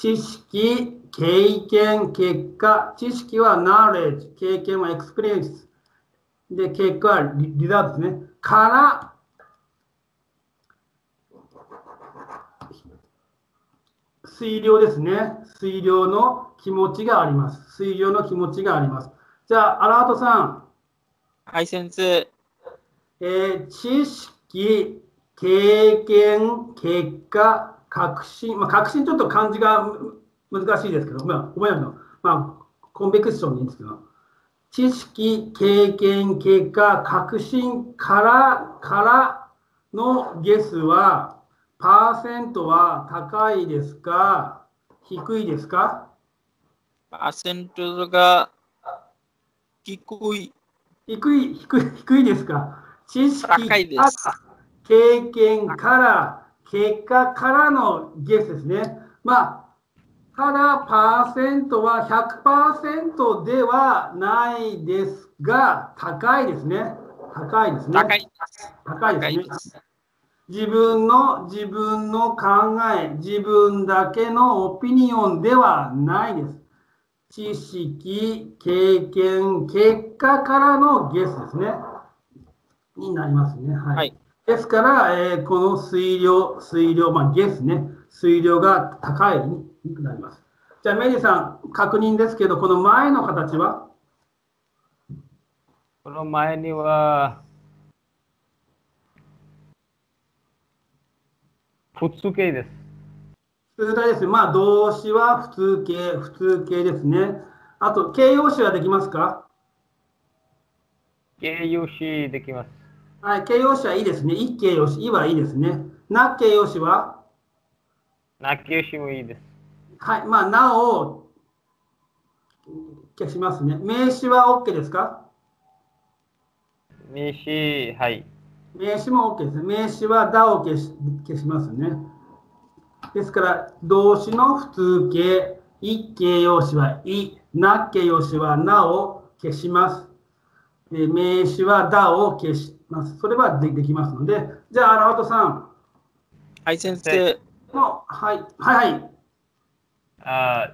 知識、経験、結果。知識は knowledge、経験は experience。で、結果はリザートですね。から、水量ですね。水量の気持ちがあります。水量の気持ちがあります。じゃあ、アラートさん。はい、先生。えー、知識、経験、結果、確信。まあ、確信ちょっと漢字が難しいですけど、まあ、覚えなくても、まあ、コンベクションでいいんですけど、知識、経験、結果、確信から、からのゲスは、パーセントは高いですか低いですか？パーセントが低い。低い、低い、低いですか？知識。経験から、結果からのゲスですね。まあ、ただ、パーセントは100%ではないですが、高いですね。高いですね。高い高いですね。自分の自分の考え、自分だけのオピニオンではないです。知識、経験、結果からのゲスですね。になりますね。はい。はい、ですから、えー、この水量、水量、まあ、ゲスね、水量が高いになります。じゃあ、メリーさん、確認ですけど、この前の形は？この前には、普通形です。普通形です。まあ、動詞は普通形、普通形ですね。あと、形容詞はできますか？形容詞できます。はい、形容詞はいいですね。一形容詞、いはいいですね。な形容詞は？な形容詞もいいです。はい、まあ、なを消しますね。名詞は OK ですか？名詞、はい。名詞も OK です。名詞はだを消し消しますね。ですから、動詞の普通形、一形容詞はいな形容詞はなを消します。で名詞はだを消します。それはでできますので、じゃあ、荒畑さん。はい、先生。のはい、はい、はい。あ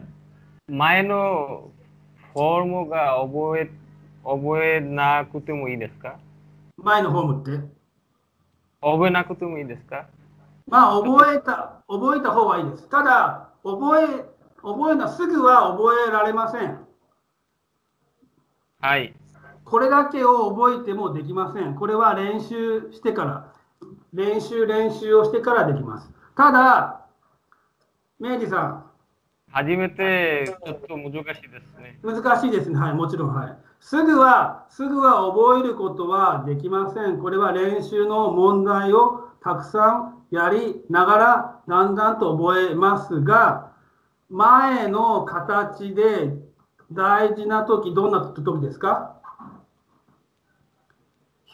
前のフォームが覚え覚えなくてもいいですか？前のフォームって？覚えなくてもいいですか？まあ、覚えた、覚えた方がいいです。ただ、覚え、覚えな、すぐは覚えられません。はい。これだけを覚えてもできません。これは練習してから、練習、練習をしてからできます。ただ、明治さん。初めてちょっと難しいですね。難しいですね。はい、もちろん。はい。すぐは、すぐは覚えることはできません。これは練習の問題をたくさんやりながら、だんだんと覚えますが、前の形で大事な時、どんな時ですか？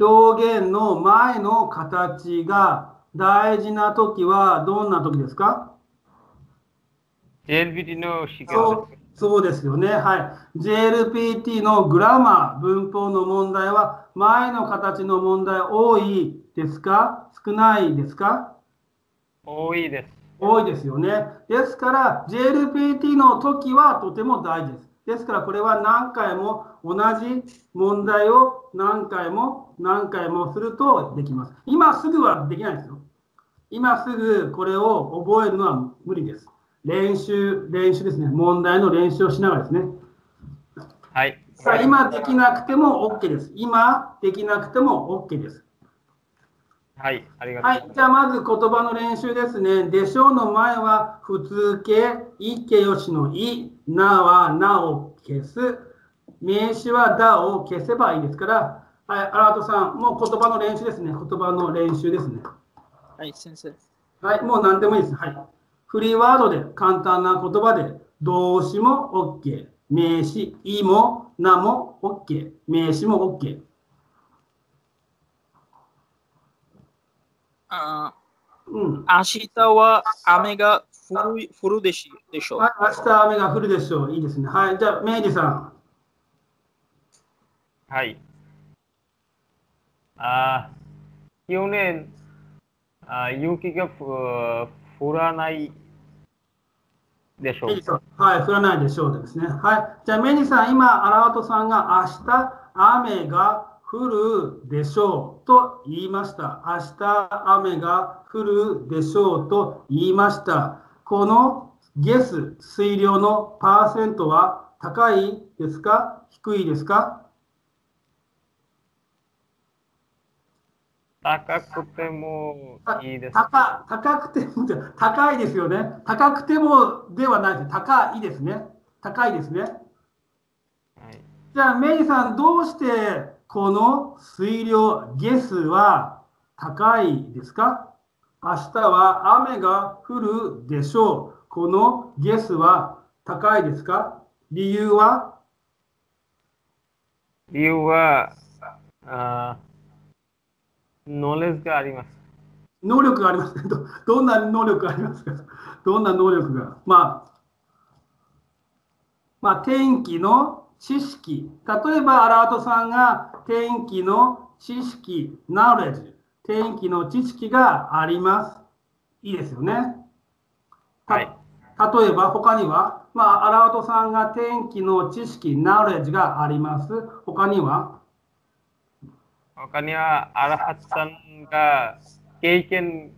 表現の前の形が大事な時はどんな時ですか？JLPT のそうですよね。はい。JLPT のグラマー、文法の問題は、前の形の問題多いですか？少ないですか？多いです。多いですよね。ですから、JLPT の時はとても大事です。ですから、これは何回も同じ問題を何回も何回もするとできます。今すぐはできないですよ。今すぐこれを覚えるのは無理です。練習、練習ですね。問題の練習をしながらですね。はい。さあ、今できなくても OK です。今できなくても OK です。はい、ありがとうはい、じゃあまず言葉の練習ですね。でしょうの前は普通形、いけよしのい、なはなを消す、名詞はだを消せばいいですから、はい、アラートさん、もう言葉の練習ですね。言葉の練習ですね。はい、先生。はい、もう何でもいいです。はい。フリーワードで簡単な言葉で動詞も OK、名詞、いも、なも OK、名詞も OK。あうん、明日は雨が降る降るでしょう。はい、明日雨が降るでしょう。いいですね。はい、じゃあ、メイジさん。はい。あ去年あ、雪が降らないでしょう。はい、降らないでしょうですね。はい。じゃあ、メニさん、今、荒トさんが明日、雨が降るでしょうと言いました。明日、雨が降るでしょうと言いました。このゲス、水量のパーセントは高いですか？低いですか？高くてもいいです。高高くても高いですよね。高くてもではないです。高いですね。高いですね。はい、じゃあ、メイさん、どうしてこの水量、ゲスは高いですか？明日は雨が降るでしょう。このゲスは高いですか？理由は？理由は、あノレスがあります。能力があります ど。どんな能力がありますか？どんな能力が？まあ、まあ、天気の知識。例えば、アラートさんが天気の知識、ナレッジ。天気の知識があります。いいですよね。はい。例えば、他には、まあ、アラートさんが天気の知識、ナレッジがあります。他には？他には、アラハトさんが経験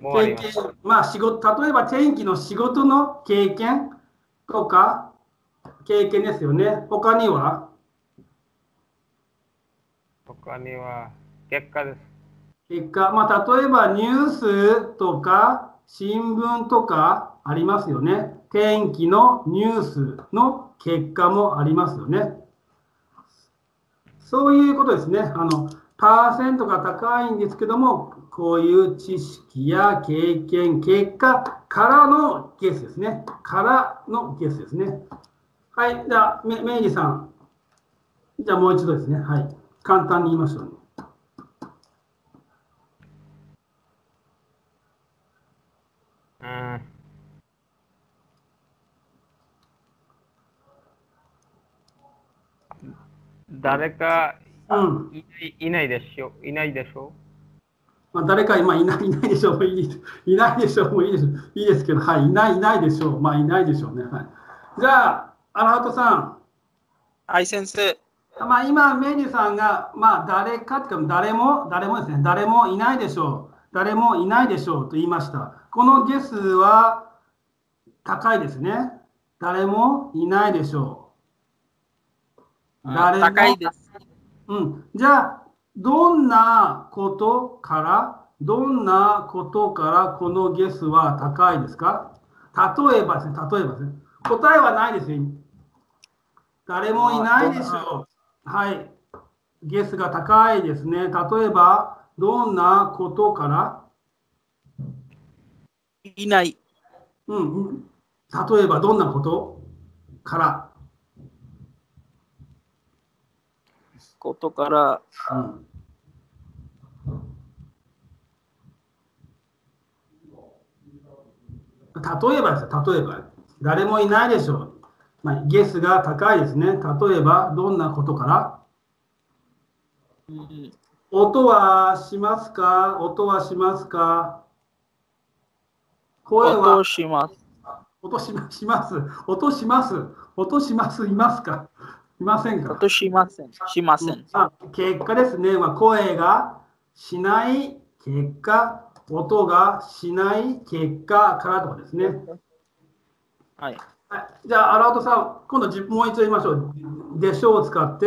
もあります。まあ、仕事、例えば天気の仕事の経験とか、経験ですよね。他には？他には、結果です。結果、まあ、例えばニュースとか新聞とかありますよね。天気のニュースの結果もありますよね。そういうことですね。あの、パーセントが高いんですけども、こういう知識や経験、結果からのケースですね。からのケースですね。はい。じゃあ、メイジさん。じゃあもう一度ですね。はい。簡単に言いましょう、ね。誰かい,、いないでしょういないでしょ？う、まあ、誰か今いないいないでしょういいないでしょうもいいですいいですけど、はい、いないいないでしょう。まあいないでしょうね。はい、じゃあ、アラハトさん。はい、先生。まあ今、メイジさんが、まあ誰かっていうか、誰も、誰もですね、誰もいないでしょう。誰もいないでしょうと言いました。このゲスは高いですね。誰もいないでしょう。誰高いです。うん。じゃあ、どんなことから、どんなことからこのゲスは高いですか？例えばですね、例えばですね。答えはないですよ。誰もいないでしょう。はい。ゲスが高いですね。例えば、どんなことから？いない。うん。例えば、どんなことから？ことから、うん、例えばです例えば、誰もいないでしょう。まあ、ゲスが高いですね。例えば、どんなことから、うん、音はしますか？音はしますか？声は？音します。音します。音します。音します。いますか？いませんか？としません。しません。あ結果ですね、まあ、声がしない結果、音がしない結果からとかですね。はい。はい、じゃあ、荒尾さん、今度もう一度言いましょう。でしょうを使って、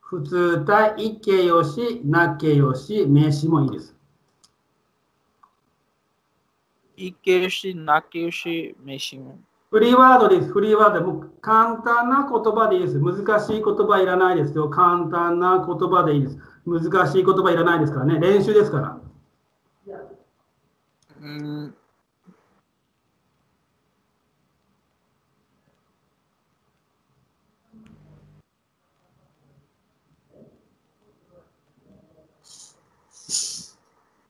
普通体、一形容詞、な形容詞、名詞もいいです。一形容詞、な形容詞、名詞も。フリーワードです。フリーワード。もう簡単な言葉でいいです。難しい言葉いらないですよ。簡単な言葉でいいです。難しい言葉いらないですからね。練習ですから。うん。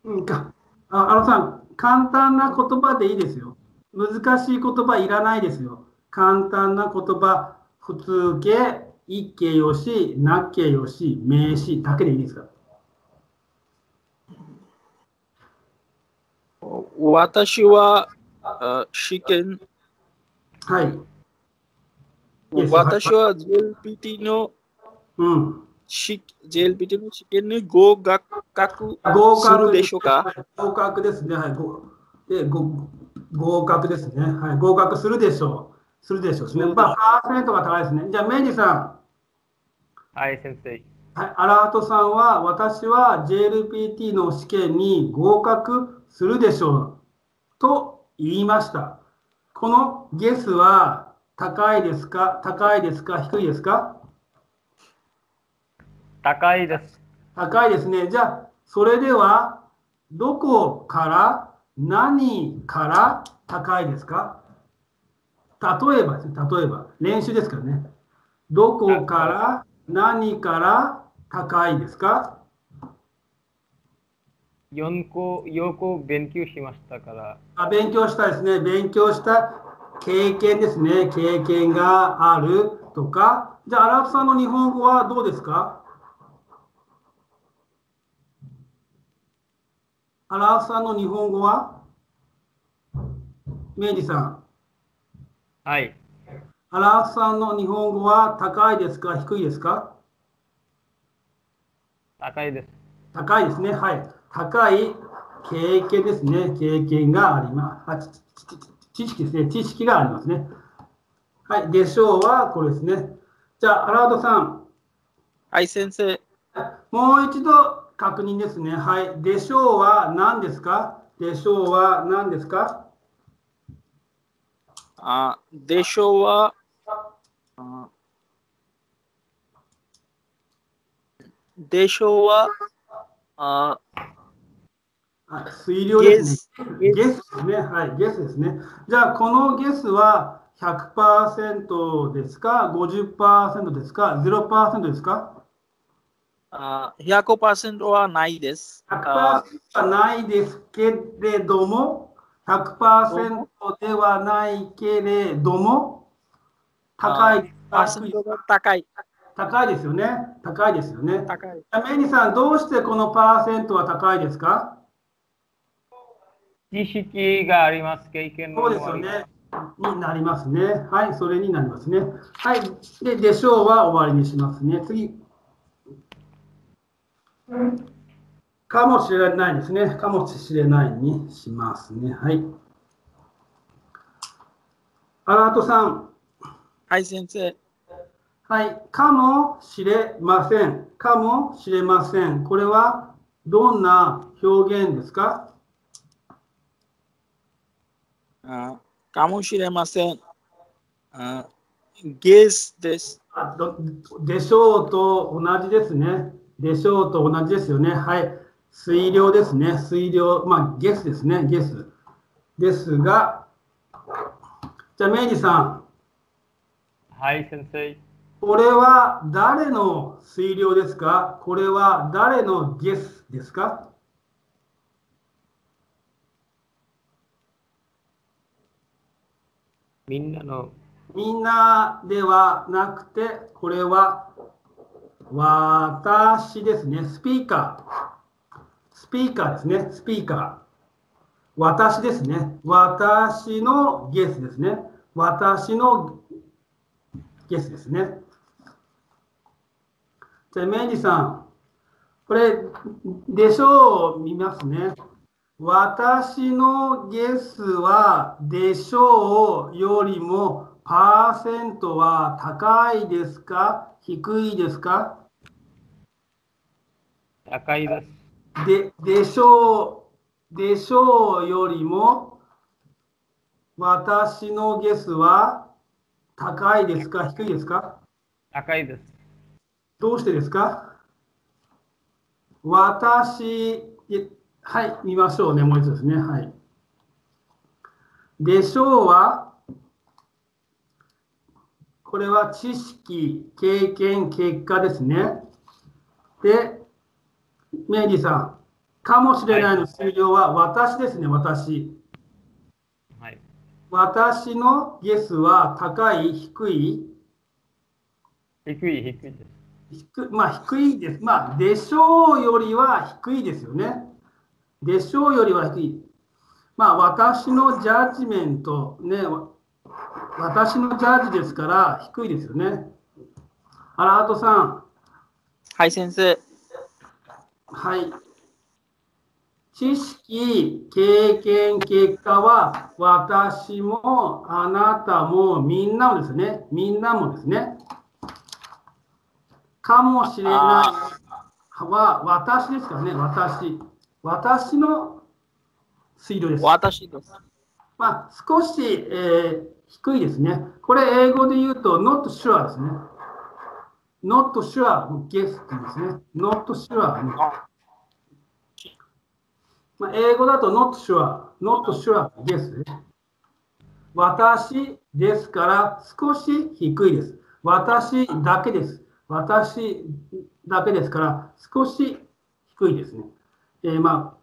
うんか。あ、あのさん、簡単な言葉でいいですよ。難しい言葉いらないですよ。簡単な言葉、普通形、一形容詞、な形容詞、名詞だけでいいですか？私は試験はい。私は JLPT の、うん、JLPT の試験に合格するでしょうか？合格ですね。はい。でご合格ですね。はい。合格するでしょう。するでしょうですね。まあ、パーセントが高いですね。じゃあ、メイジさん。はい、先生。はい、アラートさんは、私は JLPT の試験に合格するでしょうと言いました。このゲスは高いですか？高いですか？低いですか？高いです。高いですね。じゃあ、それでは、どこから何から高いですか？例えばですね、例えば、練習ですからね。どこから何から高いですか？4個、4個勉強しましたから。あ勉強したですね。勉強した経験ですね。経験があるとか。じゃあ、アラフさんの日本語はどうですか？アラフさんの日本語は？メイジさん。はい。アラフさんの日本語は高いですか？低いですか高いです。高いですね。はい。高い経験ですね。経験があります。知識ですね。知識がありますね。はい。でしょうはこれですね。じゃあ、アラードさん。はい、先生。もう一度確認ですね。はい。でしょうは何ですか？でしょうは何ですか？あでしょうは、あでしょうは、あ水量ですね。ゲスですね。はい、ゲスですね。じゃあ、このゲスは100%ですか ?50% ですか ?0% ですか？あ100%はないです。100%はないですけれども、100%ではないけれども、高いですか高い。高いですよね。高いですよね。高い。メニさん、どうしてこのパーセントは高いですか？知識があります、経験のそうですよね。になりますね。はい、それになりますね。はい。で、でしょうは終わりにしますね。次。かもしれないですね。かもしれないにしますね。はい。アラートさん。はい、先生。はい、かもしれません。かもしれません。これはどんな表現ですか？あかもしれません。あゲスです。でしょうと同じですね。でしょうと同じですよね。はい。水量ですね。水量。まあ、ゲスですね。ゲス。ですが、じゃあ、メイジさん。はい、先生。これは誰の推量ですか？これは誰のゲスですか？みんなの。みんなではなくて、これは私ですね。スピーカー。スピーカーですね。スピーカー。私ですね。私のゲスですね。私のゲスですね。じゃあ、メイジさん、これ、でしょうを見ますね。私のゲスはでしょうよりもパーセントは高いですか？低いですか？高いです。で、でしょう、でしょうよりも私のゲスは高いですか？低いですか？高いです。どうしてですか？私、はい、見ましょうね。もう一度ですね。はい。でしょうは、これは知識、経験、結果ですね。で、メイジさん、かもしれないの終了は私ですね、私。はい、私のゲスは高い、低い？低い、低いです。低まあ、低いです。まあ、でしょうよりは低いですよね。でしょうよりは低い。まあ、私のジャッジメント、ね、私のジャージですから低いですよね。アラハトさん。はい、先生。はい。知識、経験、結果は私もあなたもみんなもですね。みんなもですね。かもしれないは私ですからね。私。私の推量です。私です。まあ、少し、えー、低いですね。これ英語で言うと not sure ですね。not sure の guess って言うんですね。not sure ね。まあ、英語だと not sure, not sure, guess。私ですから少し低いです。私だけです。私だけですから少し低いですね。えー、ま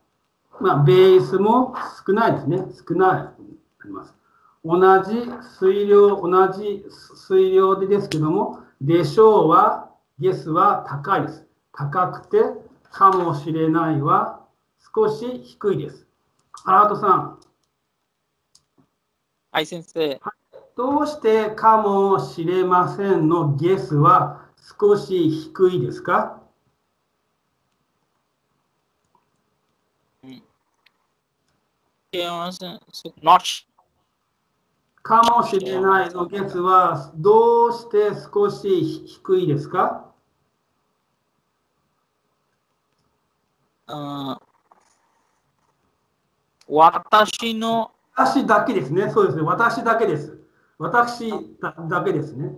あ、まあ、ベースも少ないですね。少ないあります。同じ水量、同じ水量でですけども、でしょうは、ゲスは高いです。高くて、かもしれないは少し低いです。アラートさん。はい、先生。どうしてかもしれませんの？ゲスは少し低いですか？かもしれないのゲスはどうして少し低いですか？私の私だけですね。そうですね。私だけです。私だけですね。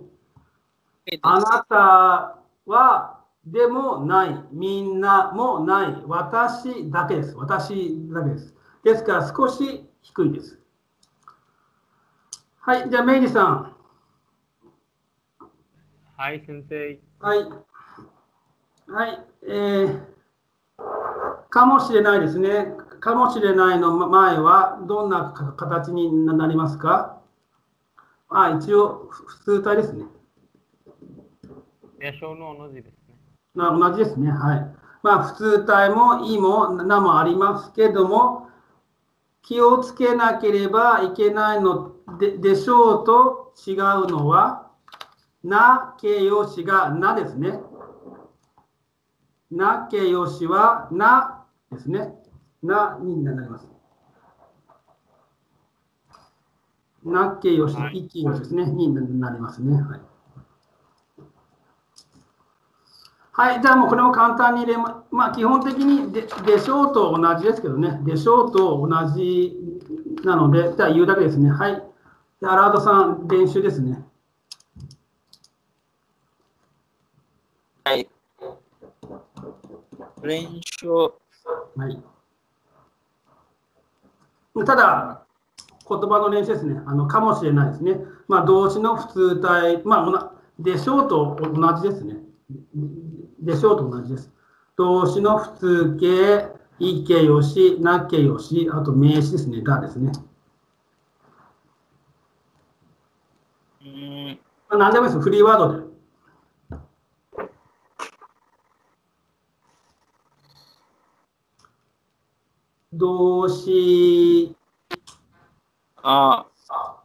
あなたはでもない。みんなもない。私だけです。私だけです。ですから少し低いです。はい。じゃあ、メイジさん。はい、先生。はい。はい。えー、かもしれないですね。かもしれないの前はどんな形になりますか？あ、一応、普通体ですね。野生の同じですね。同じですね。はい。まあ、普通体もいいもなもありますけども、気をつけなければいけないのででしょうと違うのは、な形容詞がなですね。な形容詞はなですね。なになります。な形容詞、い形容詞ですね。になりますね。はい。はい、じゃあもうこれも簡単に入れま、まあ基本的にででしょうと同じですけどね、でしょうと同じなので、じゃあ言うだけですね。はい。でアラートさん、練習ですね。はい。練習。はい。ただ、言葉の練習ですね。あのかもしれないですね。まあ動詞の普通体、まあ、でしょうと同じですね。でしょうと同じです。動詞の普通形、い形容詞、な形容詞、あと名詞ですね、がですね。うん何でもいいです、フリーワードで。動詞。ああ。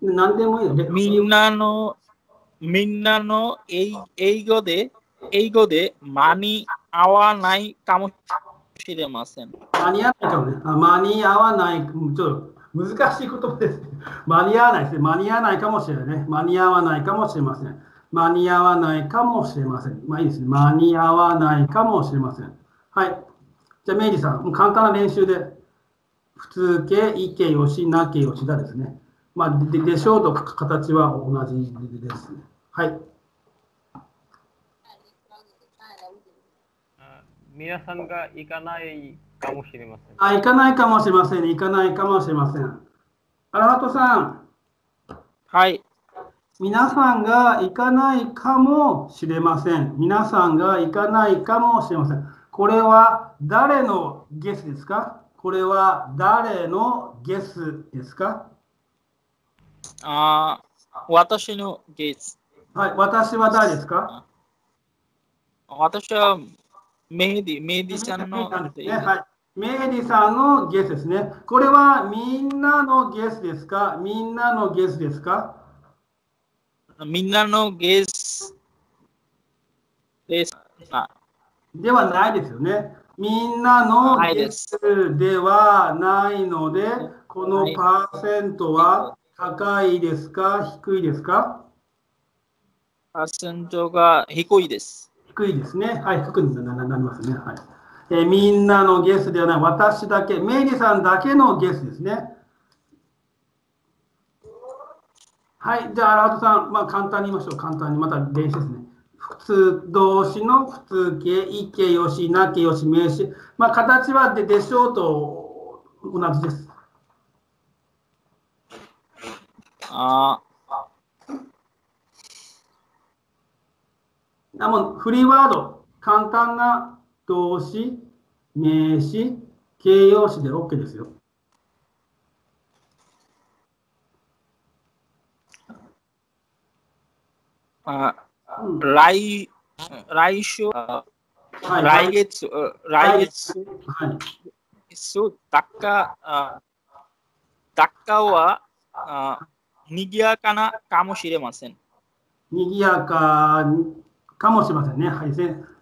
何でもいいよ。みんなの、みんなの英語で英語で間に合わないかもしれません。間に合わないかもね。間に合わない、ちょっと難しい言葉です。間に合わないですね。間に合わないかもしれないね。間に合わないかもしれません。間に合わないかもしれません。まあいいですね。間に合わないかもしれません。はい。じゃあ、メイジさん、簡単な練習で、普通形、い形よし、な形よしがですね。まあ、ででしょうと形は同じですね。はい。皆さんが行かないかもしれません。あ、行かないかもしれません。行かないかもしれません。アラハトさん。はい。皆さんが行かないかもしれません。皆さんが行かないかもしれません。これは誰のゲスですか？これは誰のゲスですか？あ私のゲス。はい、私は誰ですか？私はメディ、メディさんの、ね、はい。メイリさんのゲスですね。これはみんなのゲスですか？みんなのゲスですか？みんなのゲスです。あではないですよね。みんなのゲスではないので、このパーセントは高いですか？低いですか？パーセントが低いです。低いですね。はい、低くなりますね。はいえーみんなのゲスではない、私だけ、メイリさんだけのゲスですね。はい、じゃあ、アラートさん、まあ、簡単に言いましょう。簡単に、また練習ですね。普通動詞の普通形、いけよし、なけよし、名詞。まあ、形はででしょうと同じです。ああもうフリーワード、簡単な動詞、名詞、形容詞で OK ですよ。あうん来来週、あはい来月、あ来月、はい。そう、ダッカ、あダッカはあ賑やかなかもしれません。賑やかかもしれませんね。はい。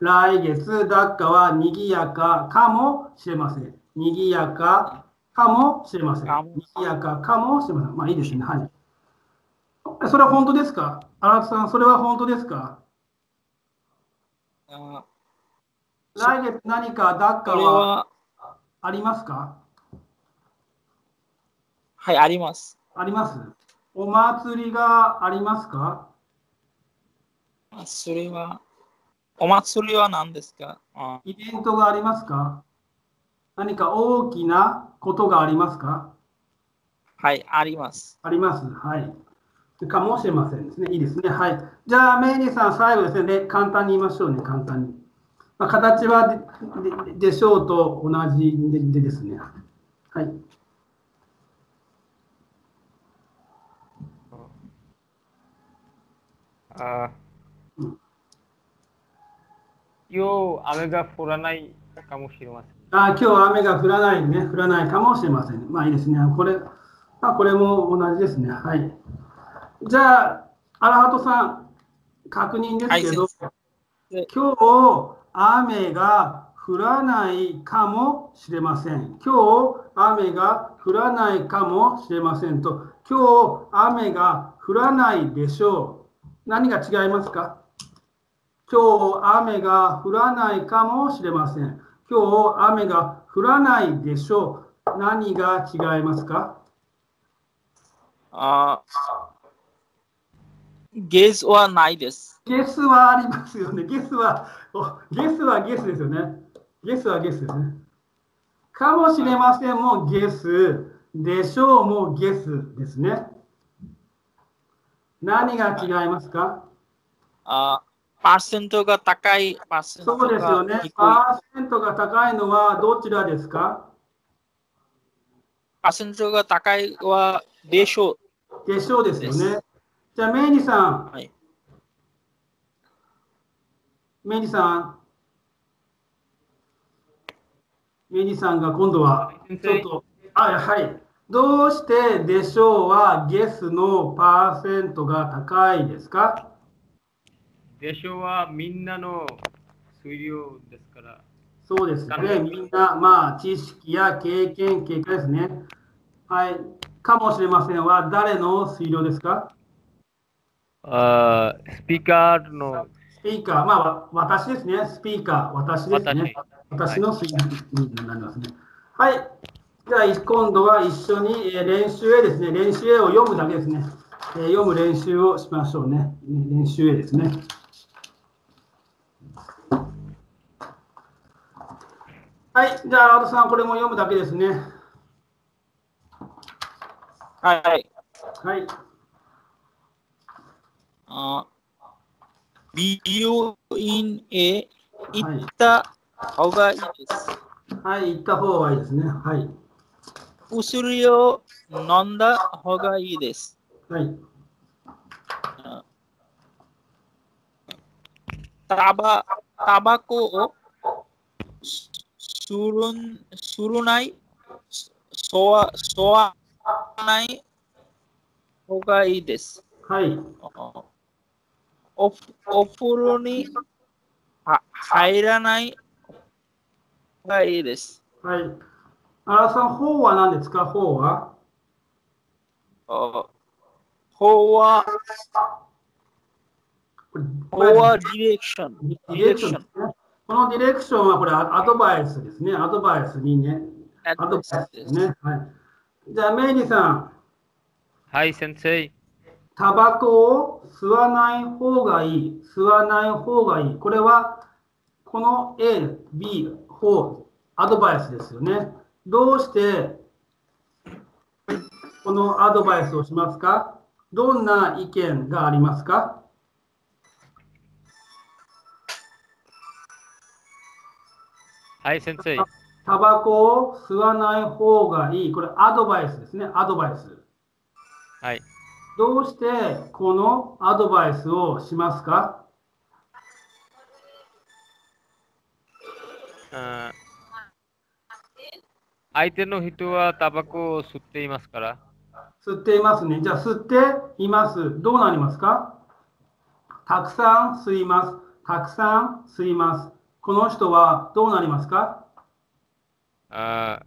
来月、ダッカは賑やかかもしれません。賑やかかもしれません。かも賑やかかもしれません。まあいいですね。はい。それは本当ですか？荒田さん、それは本当ですか？あ来月何かダッカは、ありますか？はい、あります。あります？お祭りがありますか？それは、お祭りは何ですか？あイベントがありますか？何か大きなことがありますか？はい、あります。あります？はい。かもしれませんですね。いいですね。はい。じゃあ、メイリーさん、最後ですね。で簡単に言いましょうね。簡単に。まあ、形はでででしょうと同じででですね。はい。あうん今日雨が降らないかもしれません。あ今日は雨が降らないね。降らないかもしれません。まあいいですね。これ、まあ、これも同じですね。はい。じゃあ、アラハトさん、確認ですけど、はい今日雨が降らないかもしれません。今日雨が降らないかもしれませんと、今日雨が降らないでしょう。何が違いますか？今日雨が降らないかもしれません。今日雨が降らないでしょう。何が違いますか？あゲスはないです。ゲスはありますよね。ゲスは、おゲスはゲスですよね。ゲスはゲスですね。かもしれませんもゲス、でしょうもゲスですね。何が違いますか？あパーセントが高い、パーセントそうですよ。ねパーセントが高いのはどちらですか？パーセントが高いはでしょでしょうですよでね。じゃあ、メイリさんう。、はい。メイリさん。メイリさんが今度はちょっと、あ、はい。どうしてでしょうはゲスのパーセントが高いですか？でしょうはみんなの推量ですから。そうですね。みんな、まあ、知識や経験、経過ですね。はい。かもしれませんは誰の推量ですか？あスピーカーのスピーカー、まあ、わ私ですね。スピーカー、私ですね。私私の推量になりますね。はい。じゃあ、今度は一緒にえー練習へですね。練習へを読むだけですね。えー読む練習をしましょうね。ね練習へですね。はい。じゃあ、アートさん、これも読むだけですね。はい。はい。あ美容院へ行った方がいいです。はい。行った方がいいですね。はい。薬を飲んだ方がいいです。はい。タバタバコを吸するん、するない、そわ、そわない方がいいです。はい。おお風呂には入らない方がいいです。はい。荒田さん、方は何ですか方はあ方は、これ方はディレクション。デディレクション。このディレクションはこれアアドバイスですね。アドバイスにね。アドバイスですね。はい。じゃあ、メイリーさん、はい、先生。タバコを吸わない方がいい、吸わない方がいい。これは、この A、B、方、アドバイスですよね。どうして、このアドバイスをしますか？どんな意見がありますか？はい、先生。タバコを吸わない方がいい。これアドバイスですね。アドバイス。はい。どうしてこのアドバイスをしますか？相手の人はタバコを吸っていますから。吸っていますね。じゃあ吸っています。どうなりますか？たくさん吸います。たくさん吸います。この人はどうなりますか？あー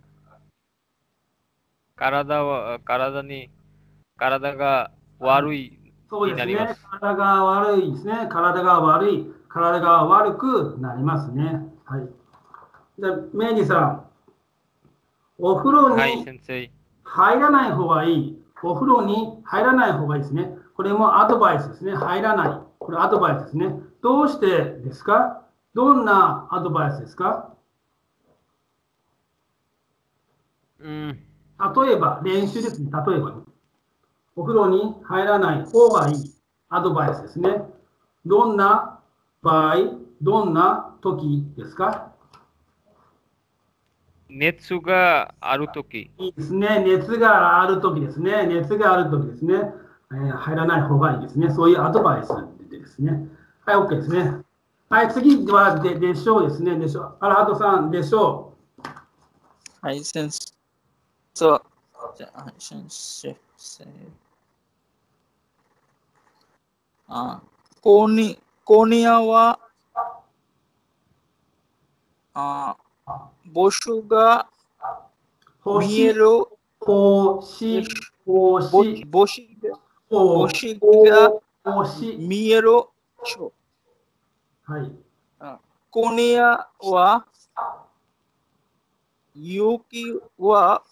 体は、体に、体が悪いそうですね。体が悪いですね。体が悪い。体が悪くなりますね。はい。じゃあ、メイジさん。お風呂はい、に。入らない方がいい。お風呂に入らない方がいいですね。これもアドバイスですね。入らない。これアドバイスですね。どうしてですか？どんなアドバイスですか？うん。例えば、練習ですね。例えば、ね、お風呂に入らない方がいい。アドバイスですね。どんな場合、どんな時ですか？熱があるとき。いいですね。熱がある時ですね。熱がある時ですね。えー入らない方がいいですね。そういうアドバイスですね。はい、OK ですね。はい、次はででしょうですね。でしょう。アラハトさん、でしょはい、先生。そう。じゃあ、はい先生。あ、コニ、コニアは、あ、募集がう。見える、星、星、星、星が星。見える人。はい。コニアは、雪は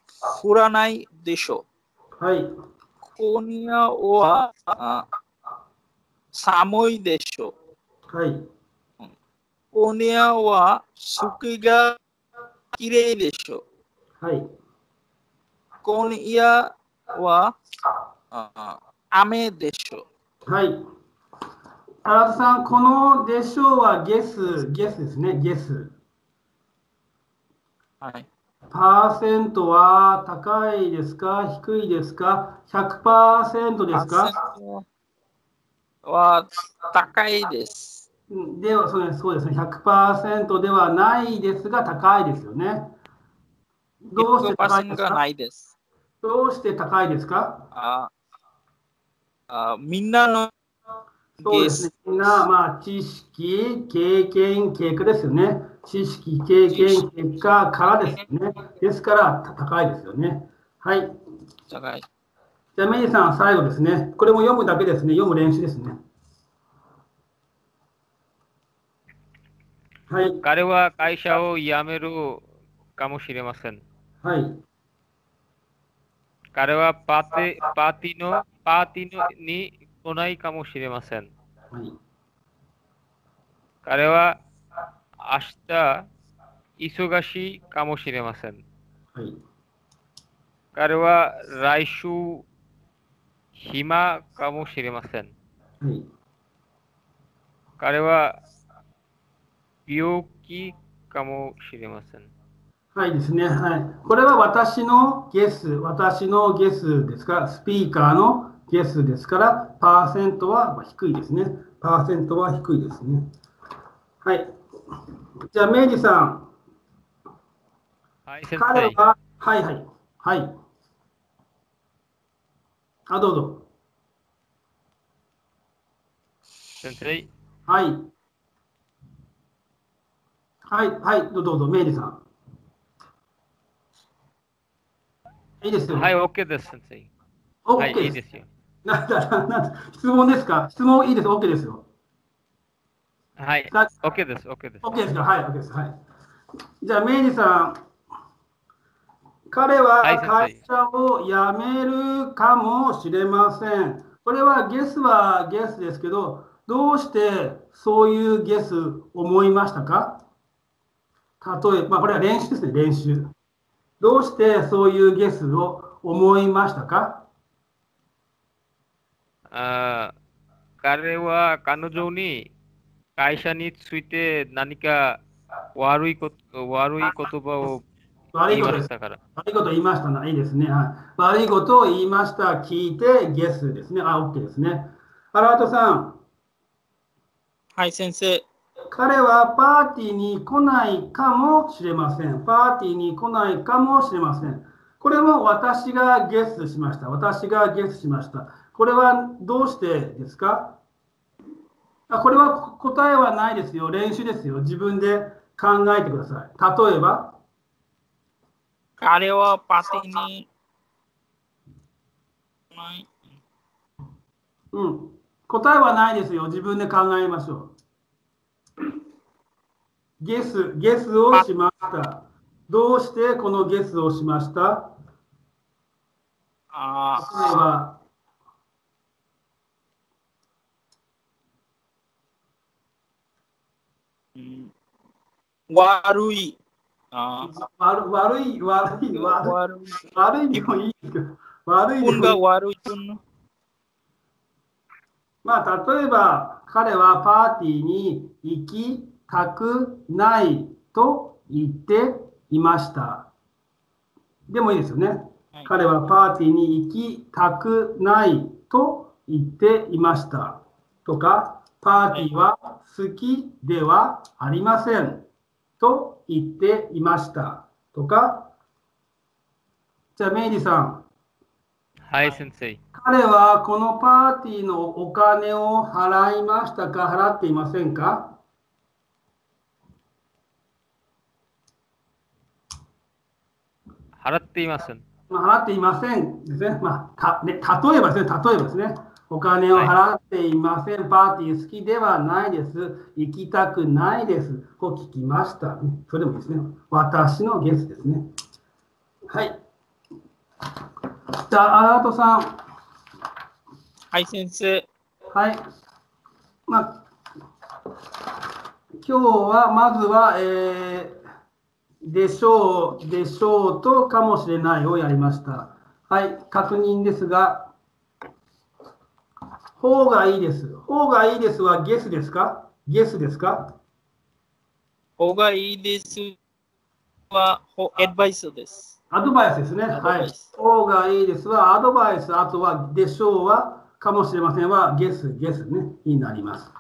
降らないでしょはい。う。コニアはあ寒いでしょう。はい。コニアは月がきれいでしょう。はい。コニアはあ雨でしょう。はい。荒田さん、このでしょうはゲス、ゲスですね、ゲス。はい。パーセントは高いですか？低いですか ?100% ですか？は高いです。うんではそうですそうですね。100%ではないですが高いですよね。どうして高いで100%がすかないです。どうして高いですか？ああみんなのそうですね。みんな、まあ、知識、経験、結果ですよね。知識、経験、結果からですね。ですから、た高いですよね。はい。高い。じゃあ、メイさん、最後ですね。これも読むだけですね。読む練習ですね。はい。彼は会社を辞めるかもしれません。はい。彼はパーティパーティーのパーティーのに来ないかもしれません。はい。彼は明日忙しいかもしれません。はい。彼は来週暇かもしれません。はい。彼は病気かもしれません。はいですね。はい。これは私のゲス、私のゲスですか？ら、スピーカーのゲスですから、パーセントは低いですね。パーセントは低いですね。はい。じゃあ、明治さん。はい、先生。彼は、はいはい。はい。あ、どうぞ。先生。はい。はい、はい、どうぞどうぞ、メイリーさん。いいですよ。はい、OK です、先生。おはい、OK いいです。ですよ。なんだ、なんだ、質問ですか？質問いいです、OK ですよ。はい、さ OK です、OK です。OK ですか？はい OK です。はい。じゃあ、メイリーさん。彼は会社を辞めるかもしれません。これはゲスはゲスですけど、どうしてそういうゲス思いましたか？例えば、まあ、これは練習ですね、練習。どうしてそういうゲスを思いましたか？あー彼は彼女に会社について何か悪いこと悪い言葉を言わ悪いことです。れたから。悪いこと言いましたな。いいですね。はい。悪いことを言いました。聞いて、ゲスですね。あ、OK ですね。アラートさん、はい、先生。彼はパーティーに来ないかもしれません。パーティーに来ないかもしれません。これも私がゲスしました。私がゲスしました。これはどうしてですか？あこれは答えはないですよ。練習ですよ。自分で考えてください。例えば、彼はパーティーに。はいうん。答えはないですよ。自分で考えましょう。ゲス、ゲスをしました。どうしてこのゲスをしました？あ例えば、ーうん悪い。あー悪悪い、悪い、悪い、悪い。悪いでもいいですけど、悪いで運がもいい。悪い分。まあ、例えば、彼はパーティーに行きたくないと言っていました。でもいいですよね。はい彼はパーティーに行きたくないと言っていました。とか、パーティーは好きではありませんと言っていました。とか、じゃあメイリーさん、はい、先生。彼はこのパーティーのお金を払いましたか？払っていませんか？払っていません。まあ、払っていませんですね。まあ、たね例えばですね、例えばですね。お金を払っていません。パーティー好きではないです。行きたくないです。と聞きました、ね。それでもいいですね。私のゲスですね。はい。じゃあ、アラートさん。はい、先生。はい。まあ、今日はまずは、えーでしょう、でしょうとかもしれないをやりました。はい、確認ですが、方がいいです。方がいいですはゲスですか？ゲスですか？方がいいですは、ほアドバイスです。アドバイスですね。はい。方がいいですはアドバイス、あとはでしょうはかもしれませんはゲス、ゲスね、になります。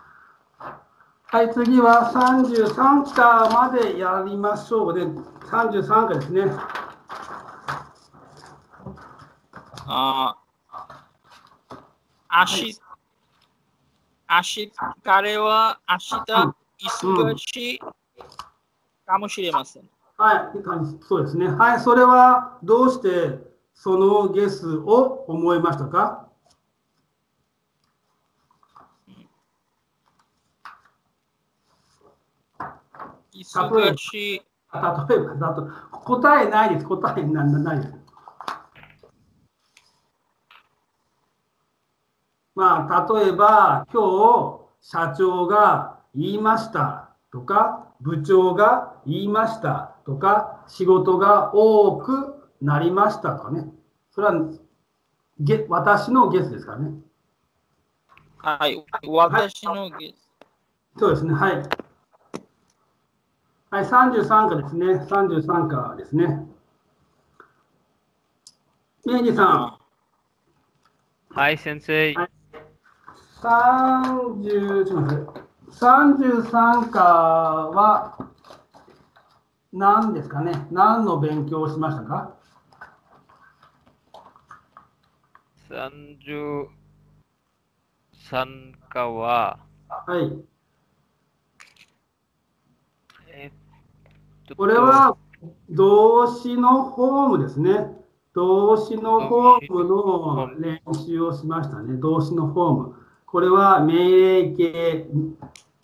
はい、次は33課までやりましょう。で、33課ですね。あー明日、明日、彼は明日、忙しいかもしれません。はい、そうですね。はい、それはどうしてそのゲスを思いましたか？忙しい。あ例えば、だと答えないです。答えななないです。まあ、例えば、今日、社長が言いましたとか、部長が言いましたとか、仕事が多くなりましたとかね。それは、ゲ私のゲスですからね。はい、私のゲス。そうですね。はい。はい、33課ですね。33課ですね。明治さん。はい、先生。はい30、ちょっと待って。33課は、何ですかね？何の勉強をしましたか？33課は、はい。えっとこれは動詞のフォームですね。動詞のフォームの練習をしましたね。動詞のフォーム。これは命令形、え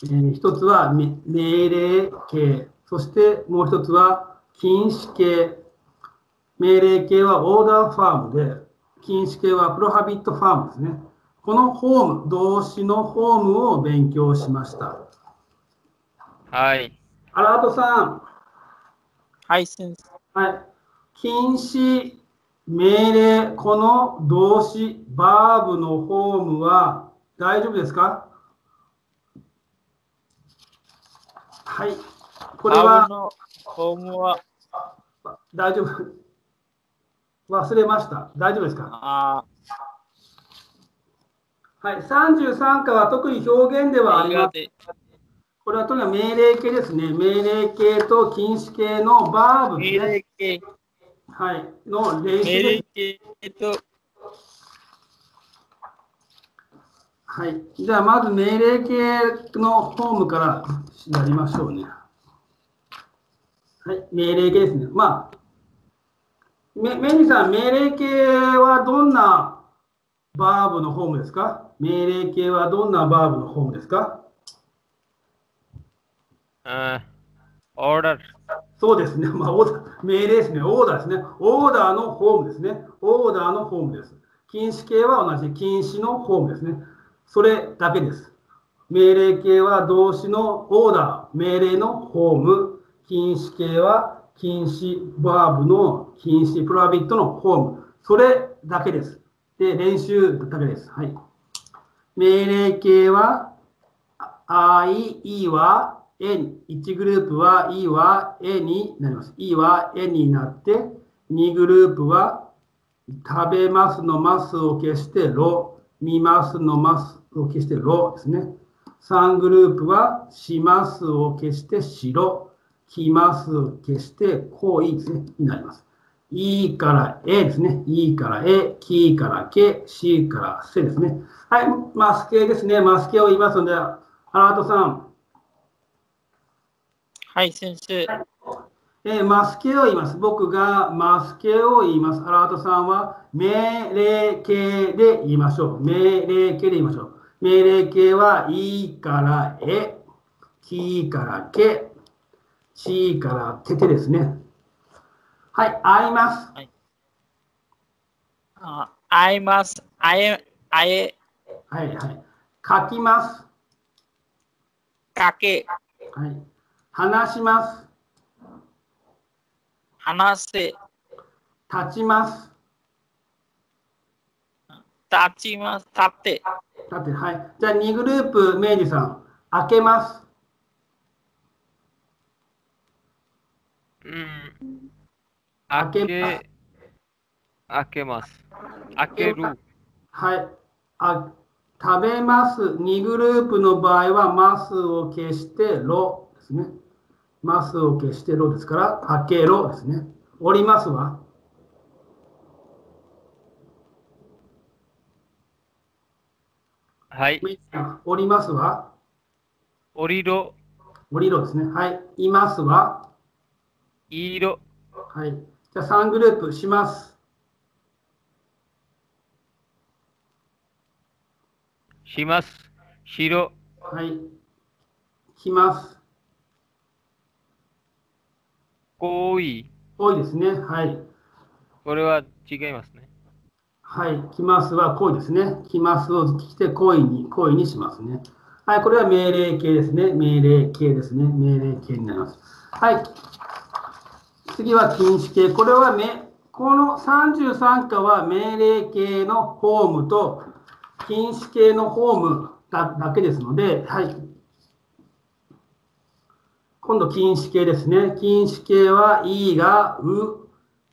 ー一つはめ命令形、そしてもう一つは禁止形。命令形はオーダーファームで、禁止形はプロハビットファームですね。このフォーム、動詞のフォームを勉強しました。はい。アラートさん、はい、先生。はい。禁止、命令、この動詞、バーブのフォームは大丈夫ですか？はい。これバは？大丈夫。忘れました。大丈夫ですか？あはい。33課は特に表現ではあー、りません。これはとにかく命令形ですね。命令形と禁止形のバーブね。令形、はい。の練習命令形と、はい。じゃあ、まず命令形のフォームからやりましょうね。はい。命令形ですね。まあ、めメニーさん、命令形はどんなバーブのフォームですか？命令形はどんなバーブのフォームですか？あオーダー。そうですね。まあ、オーダー命令ですね。オーダーですね。オーダーのフォームですね。オーダーのフォームです。禁止形は同じ禁止のフォームですね。それだけです。命令形は動詞のオーダー、命令のフォーム。禁止形は禁止 verb の禁止 prohibit のフォーム。それだけです。で、練習だけです。はい。命令形は I、E は N、1グループは E は A になります。E は N になって、2グループは食べますのマスを消してロ、見ますのマスを消してロですね。3グループはしますを消して白、来ますを消してこいですね。になります。E から A ですね。E から A、キから K、C から C ですね。はい、マスケですね。マスケを言いますので、アラートさん。はい、先生。えーマスケを言います。僕がマスケを言います。アラートさんは命令形で言いましょう。命令形で言いましょう。命令形は E からえ、きからけ、ちからててですね。はい、会います。あ、会います。会え、会え、はいはい。書きます。かけ、はい。話します。話せ、立ちます。立ちます。立って、立って、はい。じゃあ2グループ、明治さん。開けます。うん。開け開け、ます。開ける。はい。あ食べます。2グループの場合は、マスを消して、ロですね。マスを消して、ロですから、開けろですね。折りますははい。折りますは降りろ。折りろですね。はい。いますは色。はい。じゃあ3グループします。します。しろ。はい。来ます。行為。多いですね。はい。これは違いますね。はい。来ますは恋ですね。来ますを来て恋に、恋にしますね。はい。これは命令形ですね。命令形ですね。命令形になります。はい。次は禁止形。これはめ、この33課は命令形のフォームと禁止形のフォームだだけですので、はい。今度禁止形ですね。禁止形は、いが、う、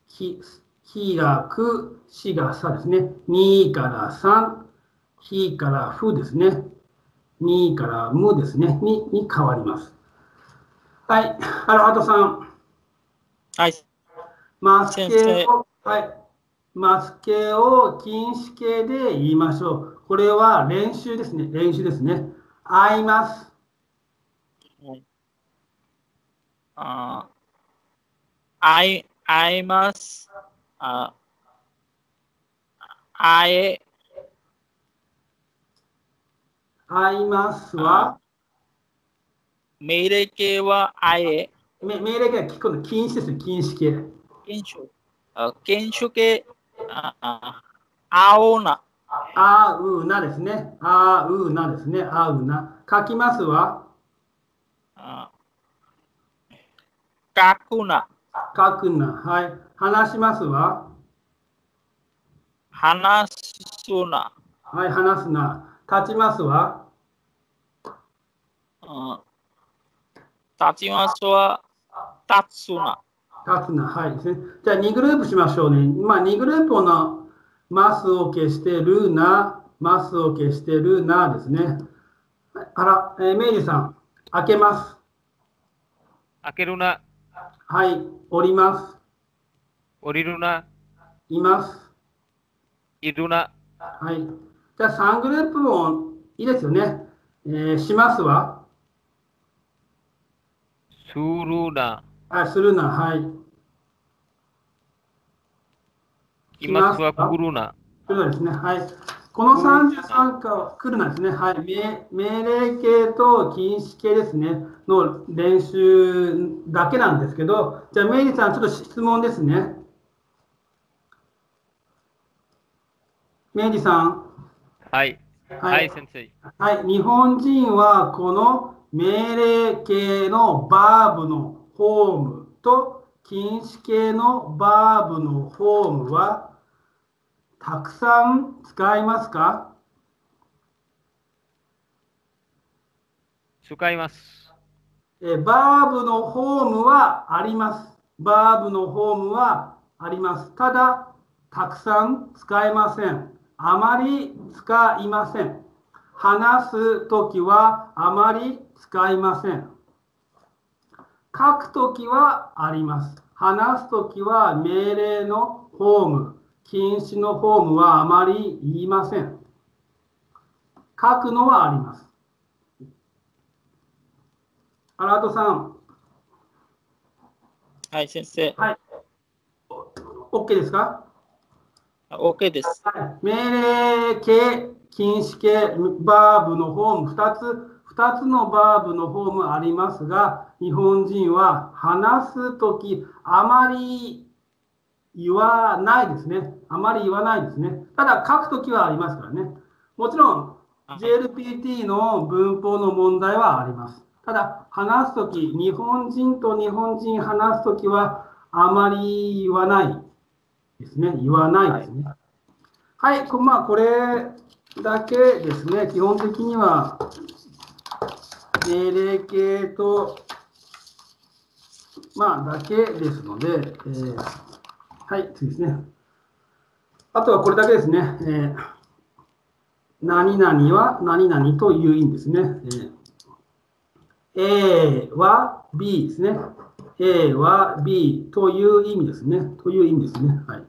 き、きがく、しがさですね。にから3、ひからふですね。にからむですね。に、に変わります。はい。アラハトさん。はい。マス形を、はい。マス形を禁止形で言いましょう。これは練習ですね。練習ですね。会います。あ会い、会います。あ会え、会いますは、命令形は会え、め命令が聞くの禁止ですね。禁止形。研修。あ研修形、ああ会おうな。あうなですね。あうなですね。あうな。書きますは、あ書くな。書くな。はい。話しますは、話すな。はい。話すな。立ちますは、あ立ちますは、立つな。立つな。はいですね。じゃあ2グループしましょうね。まあ2グループのマスを消してるな、マスを消してるなですね。あら、えー、明治さん、開けます。開けるな、はい。降ります。降りるな、います。いるな、はい。じゃあ3グループもいいですよね。えーしますはするな、あ、するな。はい。いますは来るな、来るなですね。はい。この33課は来るなですね。はい。命命令形と禁止形ですね。の練習だけなんですけど、じゃあ、メイリーさん、ちょっと質問ですね。メイリーさん。はい、ははい、先生。はい、日本人はこの命令形のバーブのフォームと禁止形のバーブのフォームはたくさん使いますか？使います。えバーブのフォームはあります。バーブのフォームはあります。ただ、たくさん使えません。あまり使いません。話すときはあまり使いません。書くときはあります。話すときは命令のフォーム、禁止のフォームはあまり言いません。書くのはあります。アラートさん、はい、先生。はい。お OK ですか？OK です。はい。命令形、禁止形、バーブのフォーム2つ、2つのバーブのフォームありますが、日本人は話すとき、あまり言わないですね。あまり言わないですね。ただ、書くときはありますからね。もちろん、JLPT の文法の問題はあります。ただ、話すとき、日本人と日本人話すときは、あまり言わないですね。言わないですね。はい、こまあ、これだけですね。基本的には、命令形と、まあ、だけですので、えーはい、次ですね。あとはこれだけですね。えー何々は何々という意味ですね。えー A は B ですね。A は B という意味ですね。という意味ですね。はい。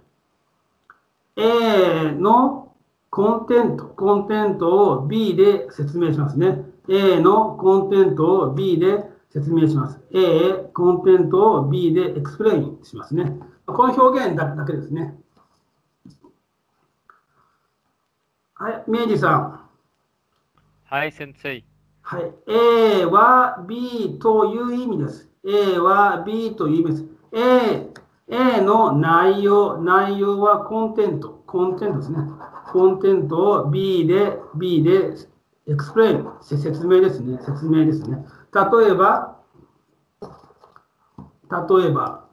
A の content、content を B で説明しますね。A の content を B で説明します。 A、content を B で explain しますね。この表現だだけですね。はい、明治さん。はい、先生。はい。A は B という意味です。A は B という意味です。A、A の内容、内容は content、content ですね。 content を B で、B で explain、せ説明ですね。説明ですね。例えば、例えば、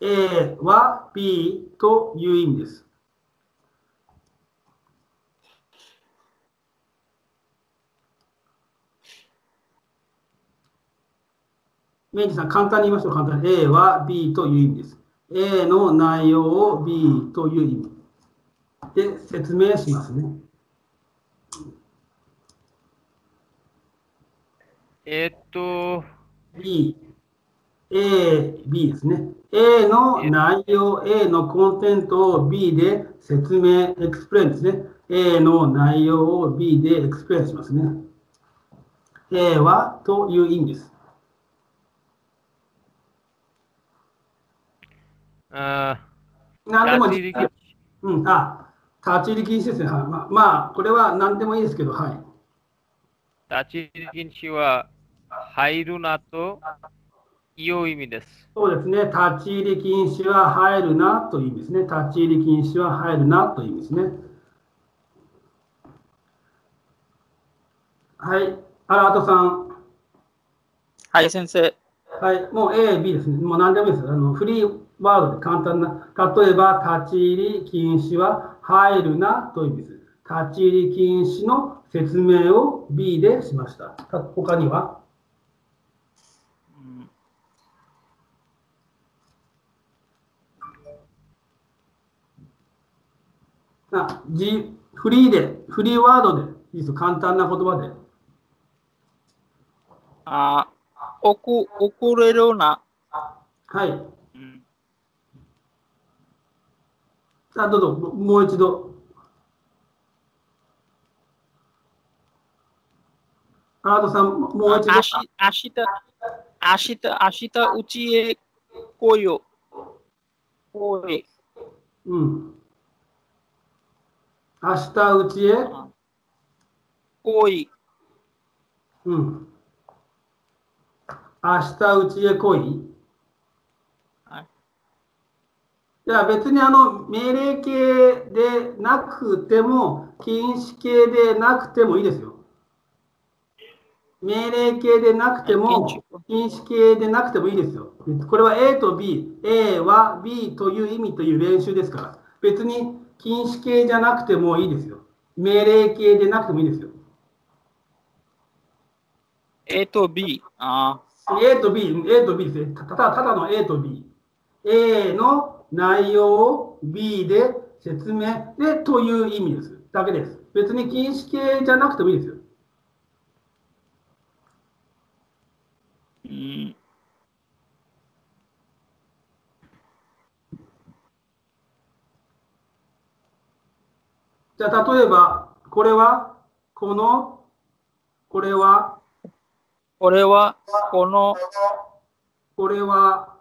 A は B という意味です。明治さん、簡単に言いましょう、簡単に。A は B という意味です。A の内容を B という意味で説明しますね。えーっと、B、A、B ですね。A の内容、A のコンテンツを B で説明、 explain ですね。A の内容を B で explain しますね。A はという意味です。あ何でも立ち入りうん、あ、立ち入り禁止ですね。はい、まあ、まあ、これは何でもいいですけど、はい。立ち入り禁止は入るなという意味です。そうですね。立ち入り禁止は入るなという意味ですね。立ち入り禁止は入るなという意味ですね。はい。アラートさん。はい、先生。はい。もう A、B ですね。もう何でもいいです。あのフリーワードで簡単な。例えば、立ち入り禁止は入るなという意味です。立ち入り禁止の説明を B でしました。た他には？あ、G、フリーで、フリーワードでいいですよ。簡単な言葉で。あ遅遅れるな。はい。うんあ、どうぞ、ももう一度。アラートさん、ももう一度。明日、明日、明日、うちへ来いよ。来い。うん。明日うちへ？来い。うん。明日うちへ来い？はいいや、別にあの、命令形でなくても、禁止形でなくてもいいですよ。命令形でなくても禁止、禁止形でなくてもいいですよ。これは A と B、A は B という意味という練習ですから、別に禁止形じゃなくてもいいですよ。命令形でなくてもいいですよ。A と B。あ A と B、A と B ですね。たただただの A と B。A の内容を B で説明でという意味です。だけです。別に禁止形じゃなくてもいいですよ。うん。じゃあ、例えば、これは、この、これは、これは、この、これは、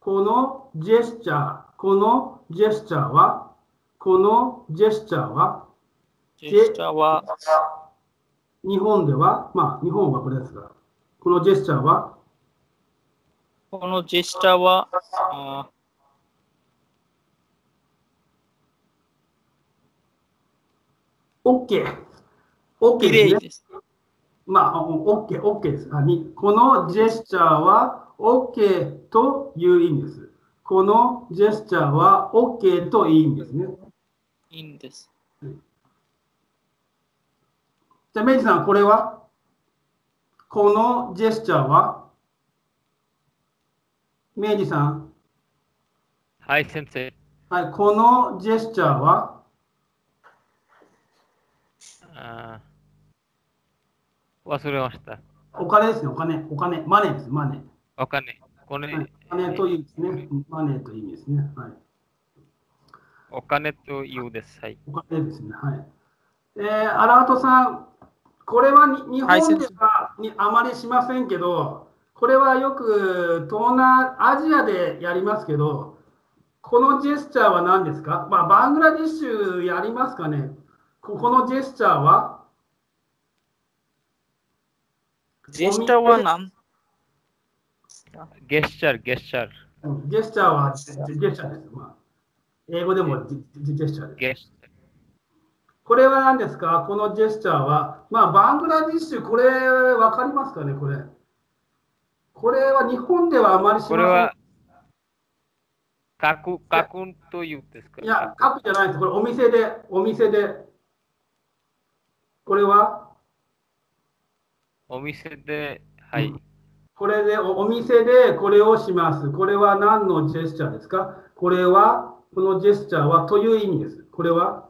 このジェスチャー、このジェスチャーは、このジェスチャーは、ジェスチャーは、日本では、まあ、日本はこれですが、このジェスチャーは、このジェスチャーは、あ OK。OK 綺ですね。麗です。まあ、お OK、OK です。あにこのジェスチャーは OK という意味です。このジェスチャーは OK という意味ですね。いいんです。じゃあ、メイジさん、これは？このジェスチャーは？メイジさん、はい、先生。はい、このジェスチャーは？あー忘れました。お金ですね、お金、お金、マネーです、マネー。お金。これ、はい、マネーというですね。マネーという意味ですね。はい。お金というです。はい。お金ですね。はい。えー、アラートさん、これはに日はい本ではにあまりしませんけど、これはよく東南アジアでやりますけど、このジェスチャーは何ですか、まあ、バングラディッシュやりますかね？ここのジェスチャーはジェスチャーは何？ゲスチャー、ゲスチャー。うんジェスチャーはジェジェスチャーです。まあ、英語でもジェスチャーです。これは何ですか？このジェスチャーは、まあ、バングラディッシュ、これ、わかりますかね？これ。これは日本ではあまりしません。これは、書く、書くというですか？いや、書くじゃないです。これ、お店で、お店で。これは、お店で、はい。これでお、お店でこれをします。これは何のジェスチャーですか？これは、このジェスチャーはという意味です。これは、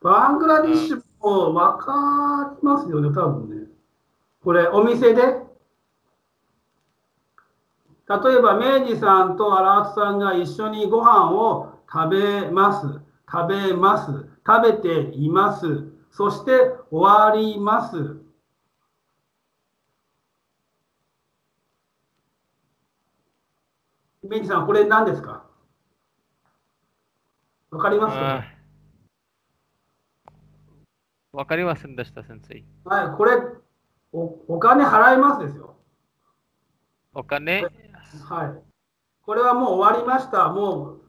バングラディッシュもわかりますよね、多分ね。これ、お店で、例えば、明治さんと荒津さんが一緒にご飯を食べます。食べます。食べています。そして終わります。明治さん、これ何ですか？わかりますか？わかりませんでした、先生。はい、これお、お金払いますですよ。お金、はい。これはもう終わりました。もう、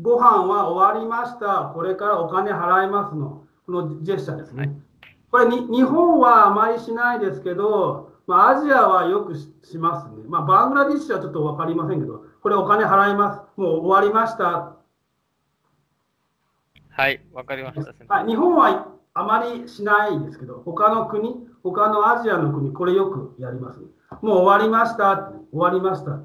ご飯は終わりました。これからお金払いますの。このジェスチャーですね。はいこれに、日本はあまりしないですけど、まあ、アジアはよくししますね。まあ、バングラディッシュはちょっと分かりませんけど、これお金払います。もう終わりました。はい、わかりました。はい、日本はあまりしないですけど、他の国、他のアジアの国、これよくやります。もう終わりました。終わりました。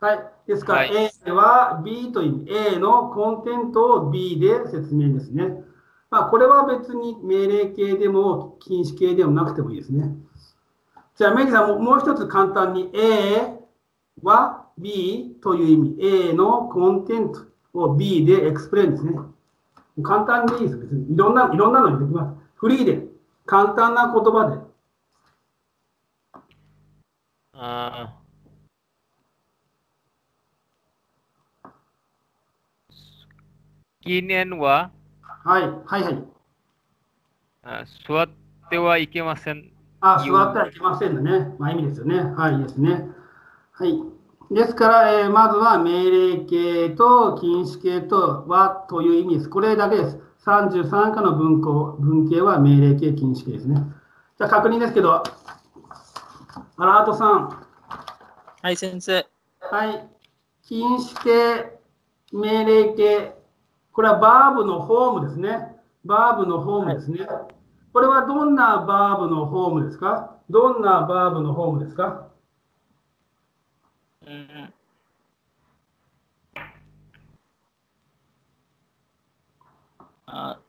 はい。ですから、はい A は B という意味、A のコンテントを B で説明ですね。まあ、これは別に命令形でも禁止形でもなくてもいいですね。じゃあ、メイさんももう一つ簡単に A は B という意味、A のコンテントを B で explain ですね。簡単でいいです。別にいろんな、いろんなのにできます。フリーで、簡単な言葉で。あー近年ははい、はい、はい。あ座ってはいけません。あ、座ってはいけませんのね。まあ、意味ですよね。はい、ですね。はい。ですから、えーまずは命令形と禁止形とはという意味です。これだけです。33課の文項文形は命令形、禁止形ですね。じゃあ確認ですけど、アラートさん。はい、先生。はい。禁止形、命令形。これはバーブのホームですね。バーブのホームですね。これはどんなバーブのホームですか？どんなバーブのホームですか？うんあ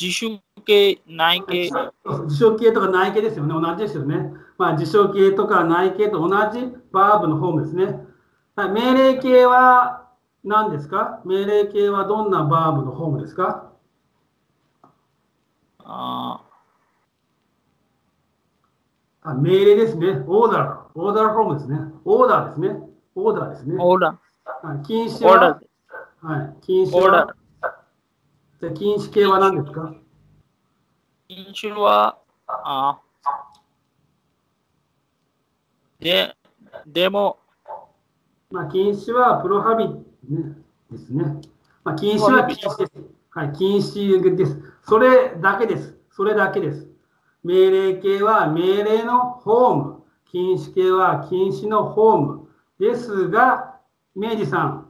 自主形、内形、辞書形とか内形ですよね。同じですよね。まあ、辞書形とか内形と同じバーブのホームですね。はい、命令形は何ですか？命令形はどんなバーブのホームですか？ああ命令ですね。オーダー。オーダーホームですね。オーダーですね。オーダーですね。オーダはい、禁止は？ー、はい、禁止は？じゃあ禁止形は何ですか？飲酒は、あで、でも、まあ、禁止はプロハビ、ね、ですね。まあ、禁止は禁止です。はい、禁止です。それだけです。それだけです。命令形は命令のホーム。禁止形は禁止のホーム。ですが、明治さん、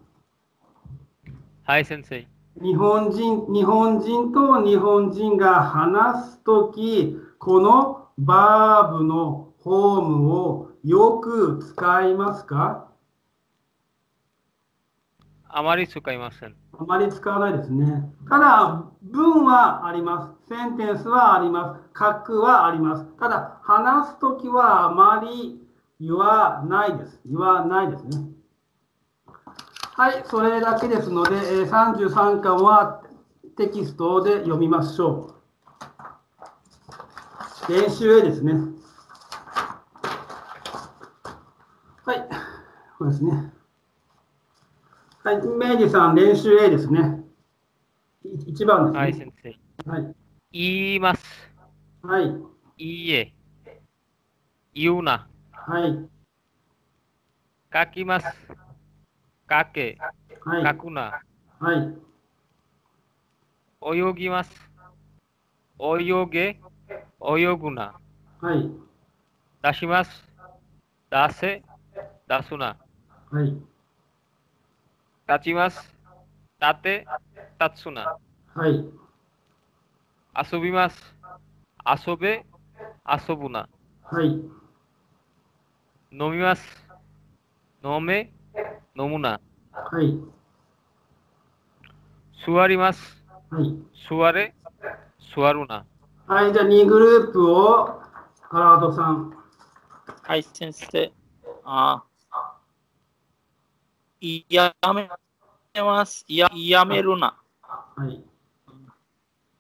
はい、先生。日本人、日本人と日本人が話すとき、このバーブのホームをよく使いますか？あまり使いません。あまり使わないですね。ただ、文はあります。センテンスはあります。書くはあります。ただ、話すときはあまり言わないです。言わないですね。はい、それだけですので、33巻はテキストで読みましょう。練習 A ですね。はい、これですね。はい、明治さん、練習 A ですね。い一番ですね。はい、先生。はい。言います。はい。いいえ。言うな。はい。書きます。書け。はい。書くな。はい。泳ぎます。泳げ。泳ぐな。はい。出します。出せ。出すな。はい。立ちます。立て。立つな。はい。遊びます。遊べ。遊ぶな。はい。飲みます。飲め。飲むな。はい。座ります。はい。座れ。座るな。はい。じゃあ、2グループを、アラートさん。はい、先生。あいやめます。ややめるな。はい。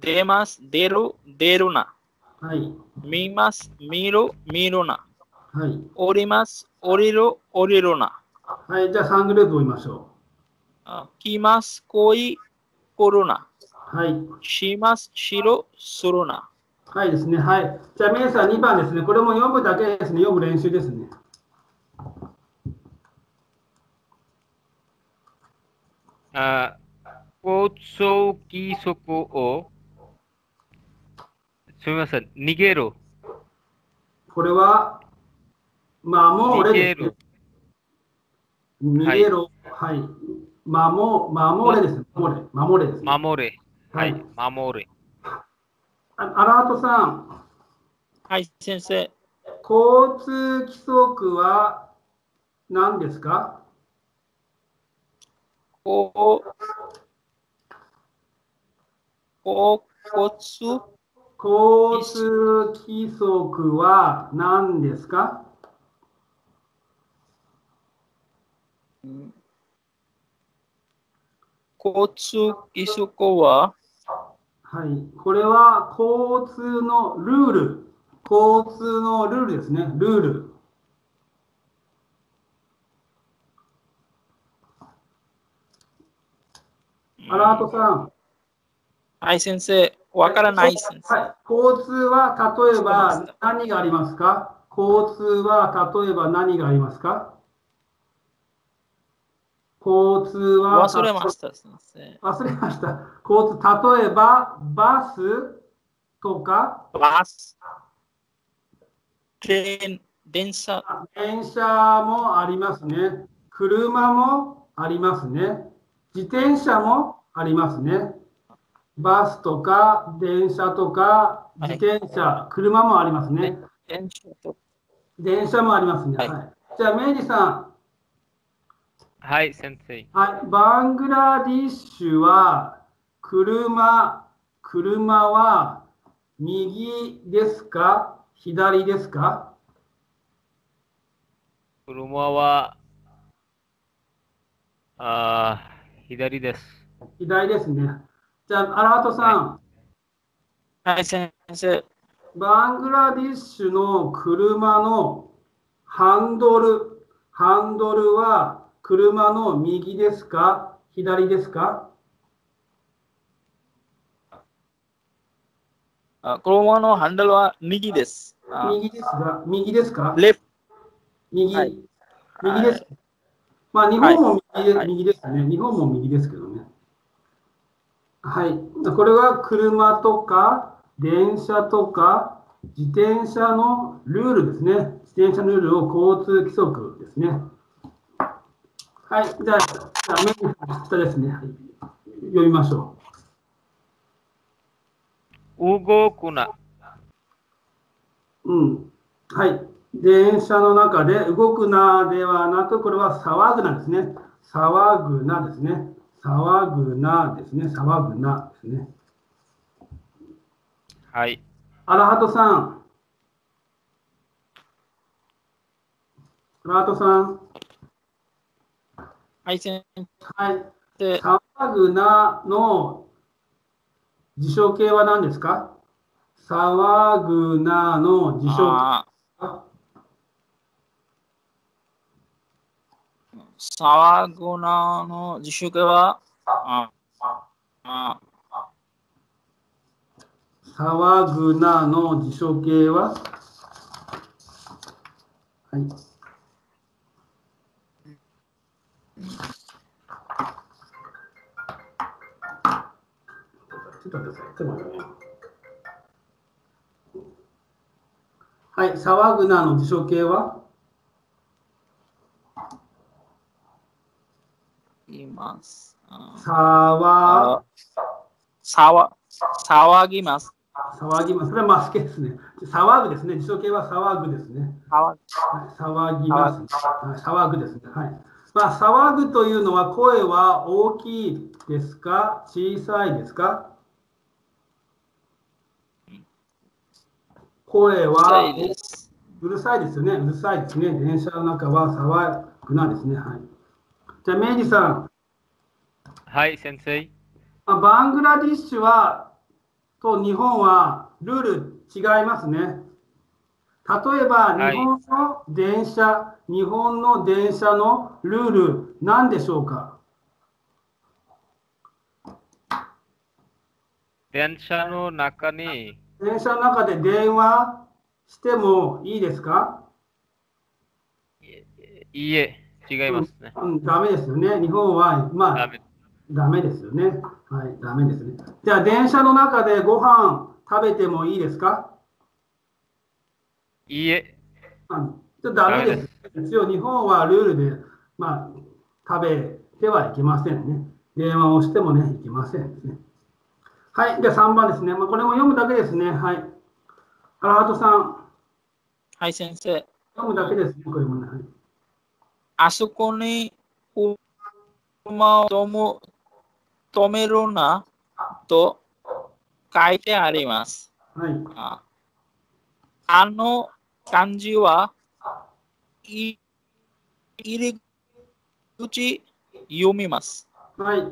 出ます。出る。出るな。はい。見ます。見る。見るな。はい。降ります。降りる。降りるな。はい。じゃあ3グループ追いましょあ来ます。来い。来るな。う。はい。します。しる。するな。はいですね。はい。じゃあ、メイさん2番ですね。これも読むだけですね。読む練習ですね。あ交通規則を、すみません、逃げる。これは、守れです、ね。逃げろ。はい。守守れです。守れ。守れです、ね。守れ。はい。守れ。あアラートさん。はい、先生。交通規則は何ですか？こう、こう、交通交通規則は何ですか？交通規則は？はい。これは交通のルール。交通のルールですね。ルール。アラートさん。はい、先生。わからない先生。はい。交通は例えば何がありますか？交通は例えば何がありますか？交通は忘れました。忘れました。交通、例えばバスとか？バス、トレーン、電車、電車もありますね。車もありますね。自転車もありますね。バスとか電車とか自転車、車もありますね。電車もありますね。はいはい、じゃあ、メイジさん。はい、先生。はい、バングラディッシュは車、車は右ですか？左ですか？車は、あー左です。左ですね。じゃあ、アラートさん、はい、先生。バングラディッシュの車のハンドル、ハンドルは車の右ですか？左ですか？あ車のハンドルは右です。あ右ですが、右ですか？レフ右、はい右です。まあ、日本も右で,、はい右ですね。日本も右ですけどね。はい。これは車とか、電車とか、自転車のルールですね。自転車のルールを交通規則ですね。はい。じゃあ、じゃあ下ですね、はい。読みましょ動くな。う。うん。はい。電車の中で動くなではなく、これは騒ぐなですね。騒ぐなですね。騒ぐなですね。騒ぐなですね。はい。アラハトさん。アラハトさん。はい、先はい。生。騒ぐなの辞書形は何ですか？騒ぐなの辞書形あは騒ぐなの自粛は、ああ騒ぐなの辞書形ははい。さい。ちょっと待ってねはい、騒ぐなの辞書形は？います。あ騒騒騒ぎます。騒ぎます。それはマスケですね。騒ぐですね。辞書形は騒ぐですね。騒ぎます。騒ぐですね。はい。まあ、騒ぐというのは声は大きいですか？小さいですか？声は。うるさいですよね。うるさいですね。電車の中は騒ぐなですね。はい。じゃあ、明治さん。はい、先生。バングラディッシュはと日本はルール違いますね。例えば、日本の電車、はい、日本の電車のルール、何でしょうか？電車の中に電車の中で電話してもいいですか？いいえ、違いますね。うん、ダメですよね。日本は、まあ、ダメダメですよね。はい、ダメですね。じゃあ、電車の中でご飯食べてもいいですか？いいえ。うん、じゃダメです。一応、日本はルールで、まあ、食べてはいけませんね。電話をしてもね、いけませんですね。はい、じゃあ3番ですね。まあ、これも読むだけですね。はい。原鳩さん。はい、先生。読むだけですね、これもね。はい、あそこに車を止めるなと書いてあります。はい、ああの漢字は、入り口読みます。はい。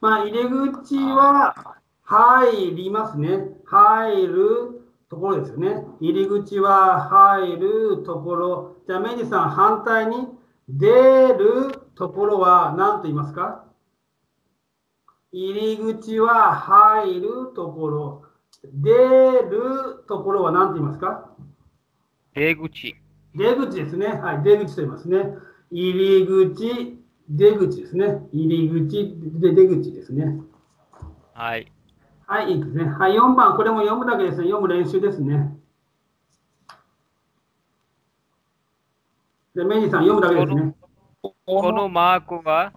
まあ、入り口は入りますね。入るところですよね。入り口は入るところ。じゃあ、メニさん、反対に出るところは何と言いますか？入り口は入るところ。出るところは何と言いますか？出口。出口ですね。はい、出口と言いますね。入り口、出口ですね。入り口、で出口ですね。はい。はい、いいですね。はい、4番、これも読むだけですね。読む練習ですね。で、メさん、読むだけですね。このマークは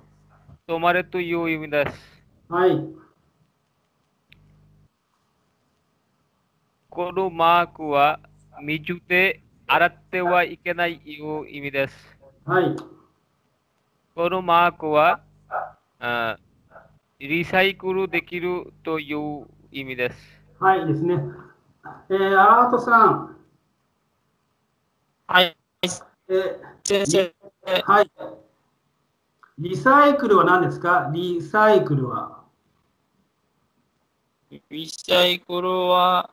止まれという意味です。はい。このマークは水で洗ってはいけないという意味です。はい。このマークはあリサイクルできるという意味です。はいですね。えー、荒畑さん。はい。えー、はい。リサイクルは何ですか？リサイクルは？リサイクルは、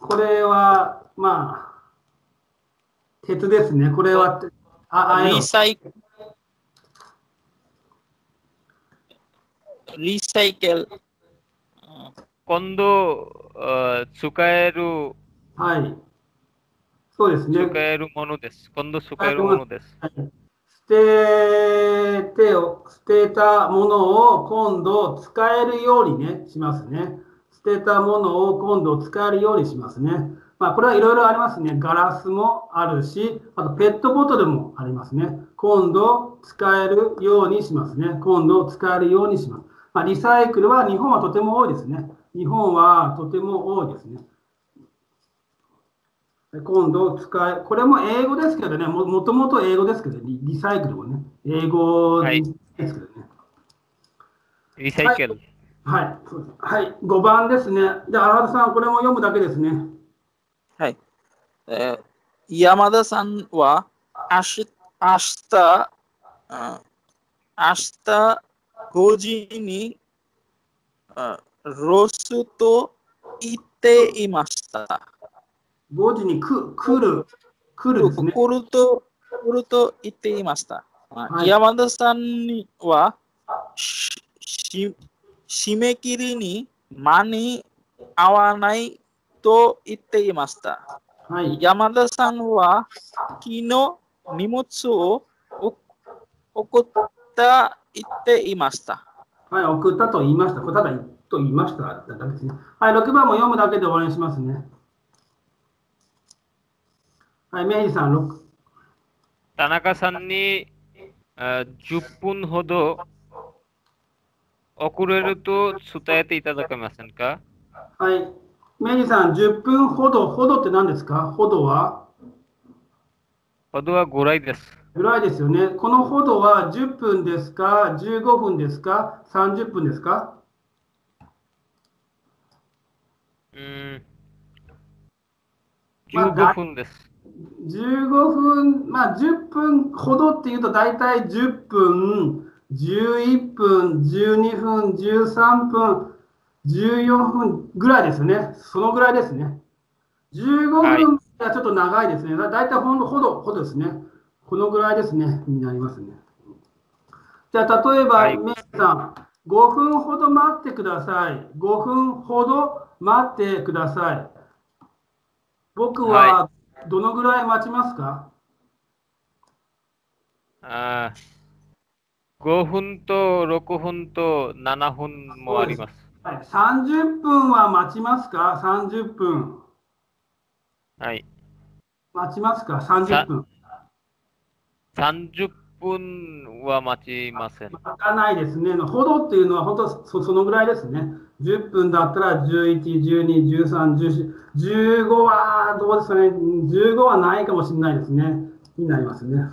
これは、まあ、鉄ですね。これは、あ、あリサイクリサイケル。今度、使える。はい。そうですね。使えるものです。今度使えるものです。はい、捨ててを、捨てたものを今度使えるようにね、しますね。捨てたものを今度使えるようにしますね。まあ、これはいろいろありますね。ガラスもあるし、あとペットボトルもありますね。今度使えるようにしますね。今度使えるようにします。まあ、リサイクルは日本はとても多いですね。日本はとても多いですね。今度使え、これも英語ですけどね、ももともと英語ですけど、リリサイクルもね、英語ですけどね。はい、リサイクル。はい、はい、はい、5番ですね。じゃあ、荒田さん、これも読むだけですね。はい。えー、山田さんは明日、明日、明日5時にロスと言っていました。5時にく来る、来るね。来ると、来ると言っていました。はい、山田さんにはし締め切りに間に合わないと言っていました。はい、山田さんは昨日荷物を送った言っていました。はい、送ったと言いました。ただと言いましただけですね。はい、6番も読むだけで終わりにしますね。はい、明治さん、6。田中さんに10分ほど遅れると伝えていただけませんか？はい。メリーさん、10分ほど、ほどって何ですか？ほどは？ほどはぐらいです。ぐらいですよね。このほどは10分ですか ?15 分ですか ?30 分ですか？うん。まあ、15分です。15分、まあ10分ほどっていうと大体10分、11分、12分、13分、14分ぐらいですね。そのぐらいですね。15分はちょっと長いですね。大体ほんほど、ほどですね。このぐらいですね。になりますね。じゃあ、例えば、はい、メイさん、5分ほど待ってください。5分ほど待ってください。僕はどのぐらい待ちますか、あ5分と6分と7分もあります。はい、30分は待ちますか ?30 分。はい。待ちますか ?30 分。30分は待ちません。待たないですね。ほどっていうのは本当そそのぐらいですね。10分だったら11、12、13、14、15はどうですかね。15はないかもしれないですね。になりますね。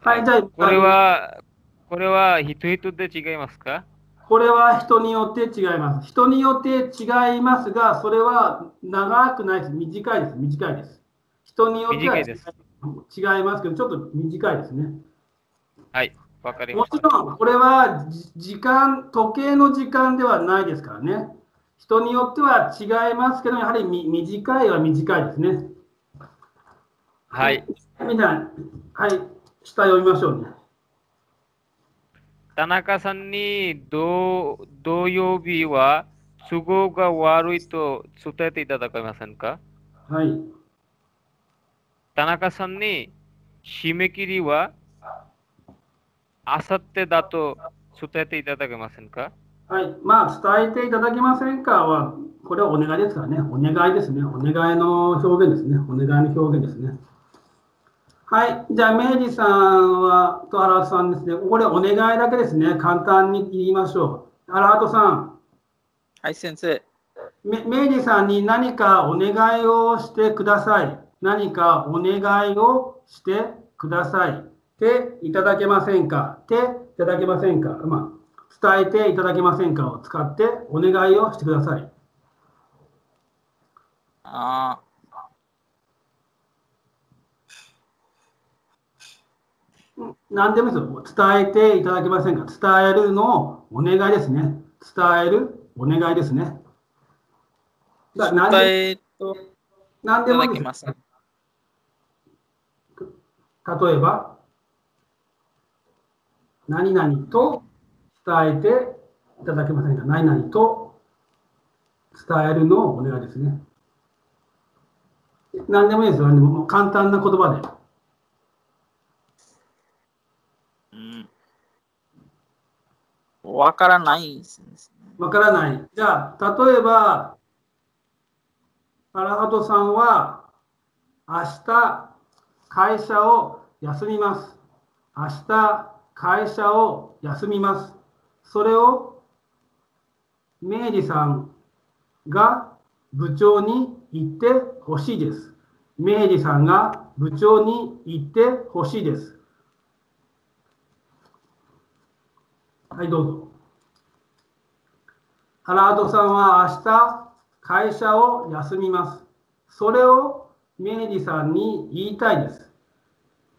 はい、じゃあ。これは、これは人々で違いますか？これは人によって違います。人によって違いますが、それは長くないです。短いです。短いです。人によっては違いますけど、ちょっと短いですね。はい、わかります。もちろん、これは時間、時計の時間ではないですからね。人によっては違いますけど、やはり短いは短いですね。はい。みたいはい、下読みましょうね。田中さんに土土曜日は都合が悪いと伝えていただけませんか？はい。田中さんに締め切りはあさってだと伝えていただけませんか？はい。まあ、伝えていただけませんか？は、これはお願いですからね。お願いですね。お願いの表現ですね。お願いの表現ですね。はい。じゃあ、明治さんは、と荒畑さんですね。これ、お願いだけですね。簡単に言いましょう。荒畑さん。はい、先生。明治さんに何かお願いをしてください。何かお願いをしてください。っていただけませんか？っていただけませんか？まあ、伝えていただけませんか？を使ってお願いをしてください。ああ。何でもいいですよ。伝えていただけませんか？伝えるのお願いですね。伝えるお願いですね。伝えと何でもいいです。例えば、何々と伝えていただけませんか？何々と伝えるのお願いですね。何でもいいですよ。も簡単な言葉で。わからないですね。わからない。じゃあ、例えば、アラハトさんは、明日、会社を休みます。明日、会社を休みます。それを、明治さんが部長に言ってほしいです。明治さんが部長に言ってほしいです。はい、どうぞ。原戸さんは明日、会社を休みます。それを明治さんに言いたいです。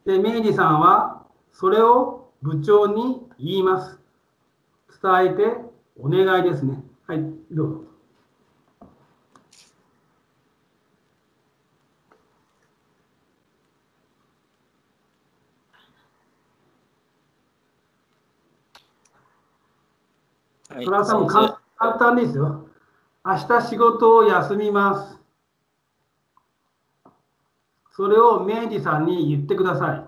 で、明治さんはそれを部長に言います。伝えてお願いですね。はい、どうぞ。はい、それは多分簡単ですよ。明日仕事を休みます。それを明治さんに言ってください。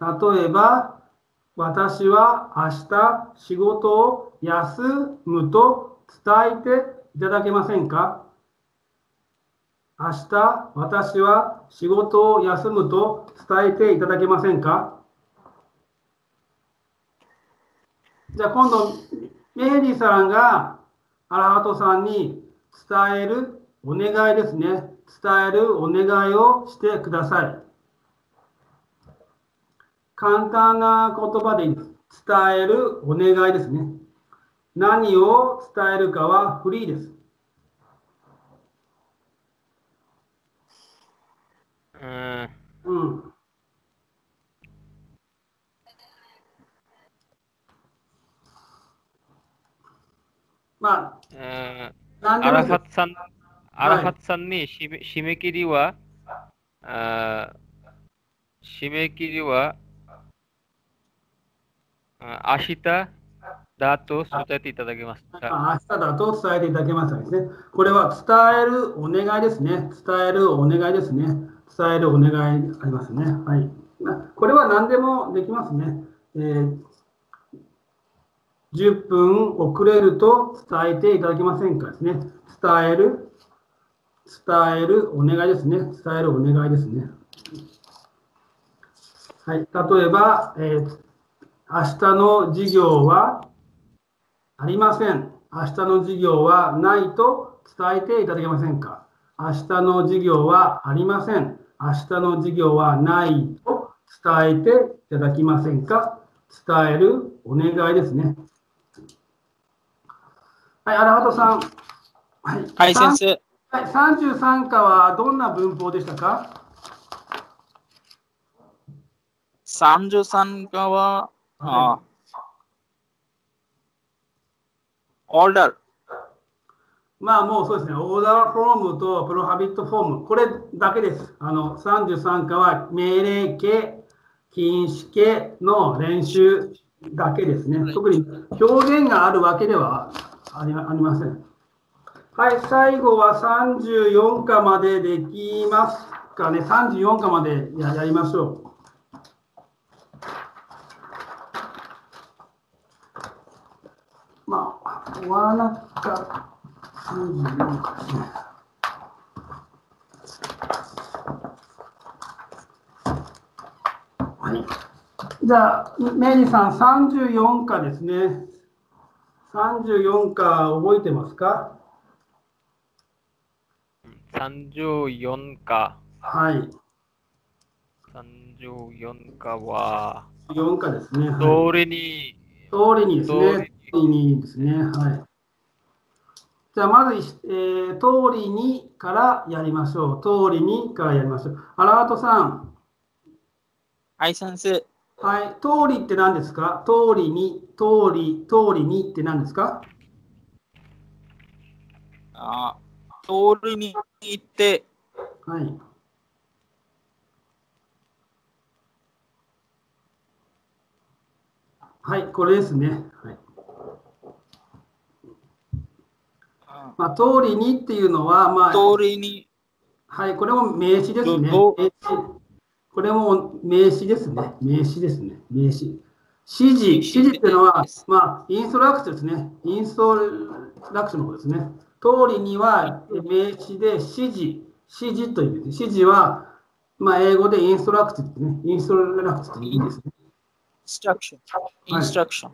例えば、私は明日仕事を休むと伝えていただけませんか？明日私は仕事を休むと伝えていただけませんか？じゃあ今度、メイリーさんがアラハトさんに伝えるお願いですね。伝えるお願いをしてください。簡単な言葉で。伝えるお願いですね。何を伝えるかはフリーです。うん。まあ、アラファツさん、アラファツさんに締め締め切りは、あ締め切りは、明日だと伝えていただけます明日だと伝えていただけますですね。これは伝えるお願いですね。伝えるお願いですね。伝えるお願いありますね。はい。これは何でもできますね。えー10分遅れると伝えていただけませんかですね。伝える、伝える、お願いですね。伝えるお願いですね。はい、例えば、えー、明日の授業はありません。明日の授業はないと伝えていただけませんか明日の授業はありません。明日の授業はないと伝えていただきませんか伝えるお願いですね。はい、荒畑さん。はい、はい、先生。はい、33課はどんな文法でしたか ?33 課は、はい、オーダー。まあもうそうですね、オーダーフォームとプロハビットフォーム、これだけです。あの33課は命令形、禁止形の練習だけですね。特に表現があるわけではありありません。はい、最後は34課までできますかね。34課までややりましょう。まあ、終わらなかった34課ですね。はい。じゃあ、メリーさん、34課ですね。34課覚えてますか ?34 課。はい。34課は、4課ですね。通りに、通りにですね。通りにですね。はい。じゃあ、まず、えー、通りにからやりましょう。通りにからやりましょう。アラートさん。はい、先生。はい、通りって何ですか？通りに、通り、通りにって何ですか？あ通りに行って、はい。はい、これですね。はい。まあ、通りにっていうのは、まあ、通りに。はい、これも名詞ですね。名詞これも名詞ですね。名詞ですね。名詞。指示、指示っていうのは、まあ、インストラクションですね。インストラクションの方ですね。通りには名詞で指示、指示という、指示は、まあ、英語でインストラクションですね。インストラクションっていいですね。インストラクション。インストラクション。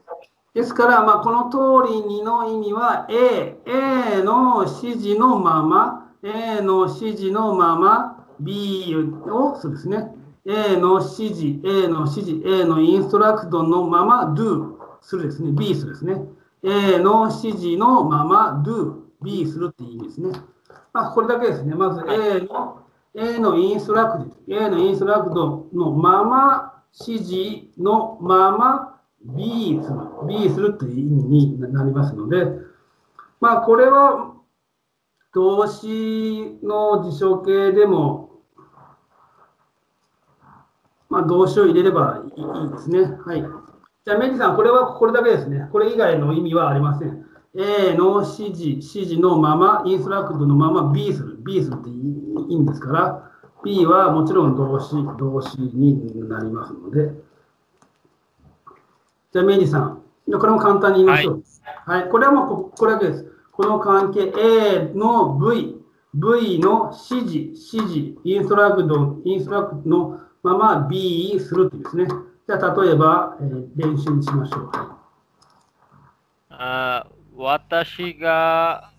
ですから、まあ、この通りにの意味は A、A の指示のまま、A の指示のまま B をそうですね。A の指示、A の指示、A のインストラクトのまま do するですね。B するですね。A の指示のまま do、B するって意味ですね。まあ、これだけですね。まず A の、A のインストラクト、A のインストラクトのまま指示のまま B する、B するという意味になりますので、まあ、これは動詞の辞書形でもまあ、動詞を入れればいいですね。はい。じゃあ、メリーさん、これはこれだけですね。これ以外の意味はありません。A の指示、指示のまま、インストラクトのまま B する。B するっていいんですから、B はもちろん動詞、動詞になりますので。じゃあ、メリーさん、これも簡単に言いましょう。はい、はい、これはもうここれだけです。この関係 A の V、V の指示、指示、 instruct、instruct のまま B するというですね。じゃあ、例えば、えー、練習にしましょう。あ私が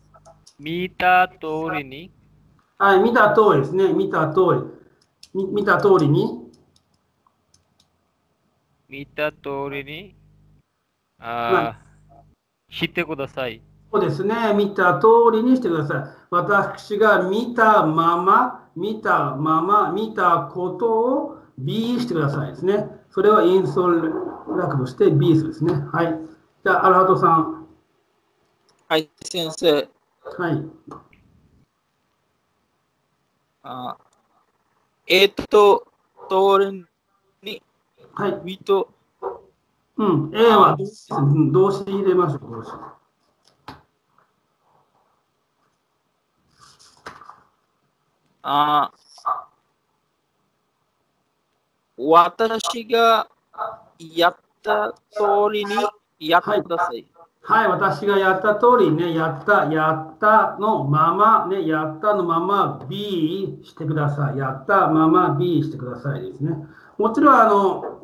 見た通りに？はい、見た通りですね。見た通り。見見た通りに？見た通りに？あ、はい、してください。そうですね。見た通りにしてください。私が見たまま、見たまま、見たことを B してくださいですね。それはインストラクトして B すですね。はい。じゃあ、アラハトさん。はい、先生。はい。あえっと、通りに、はい。ビと、うん、A は動詞入れましょう、動詞。あ私がやった通りにやってください。はい、はい、私がやった通りね、やった、やったのまま、ね、やったのまま B してください。やったまま B してくださいですね。もちろん、あの、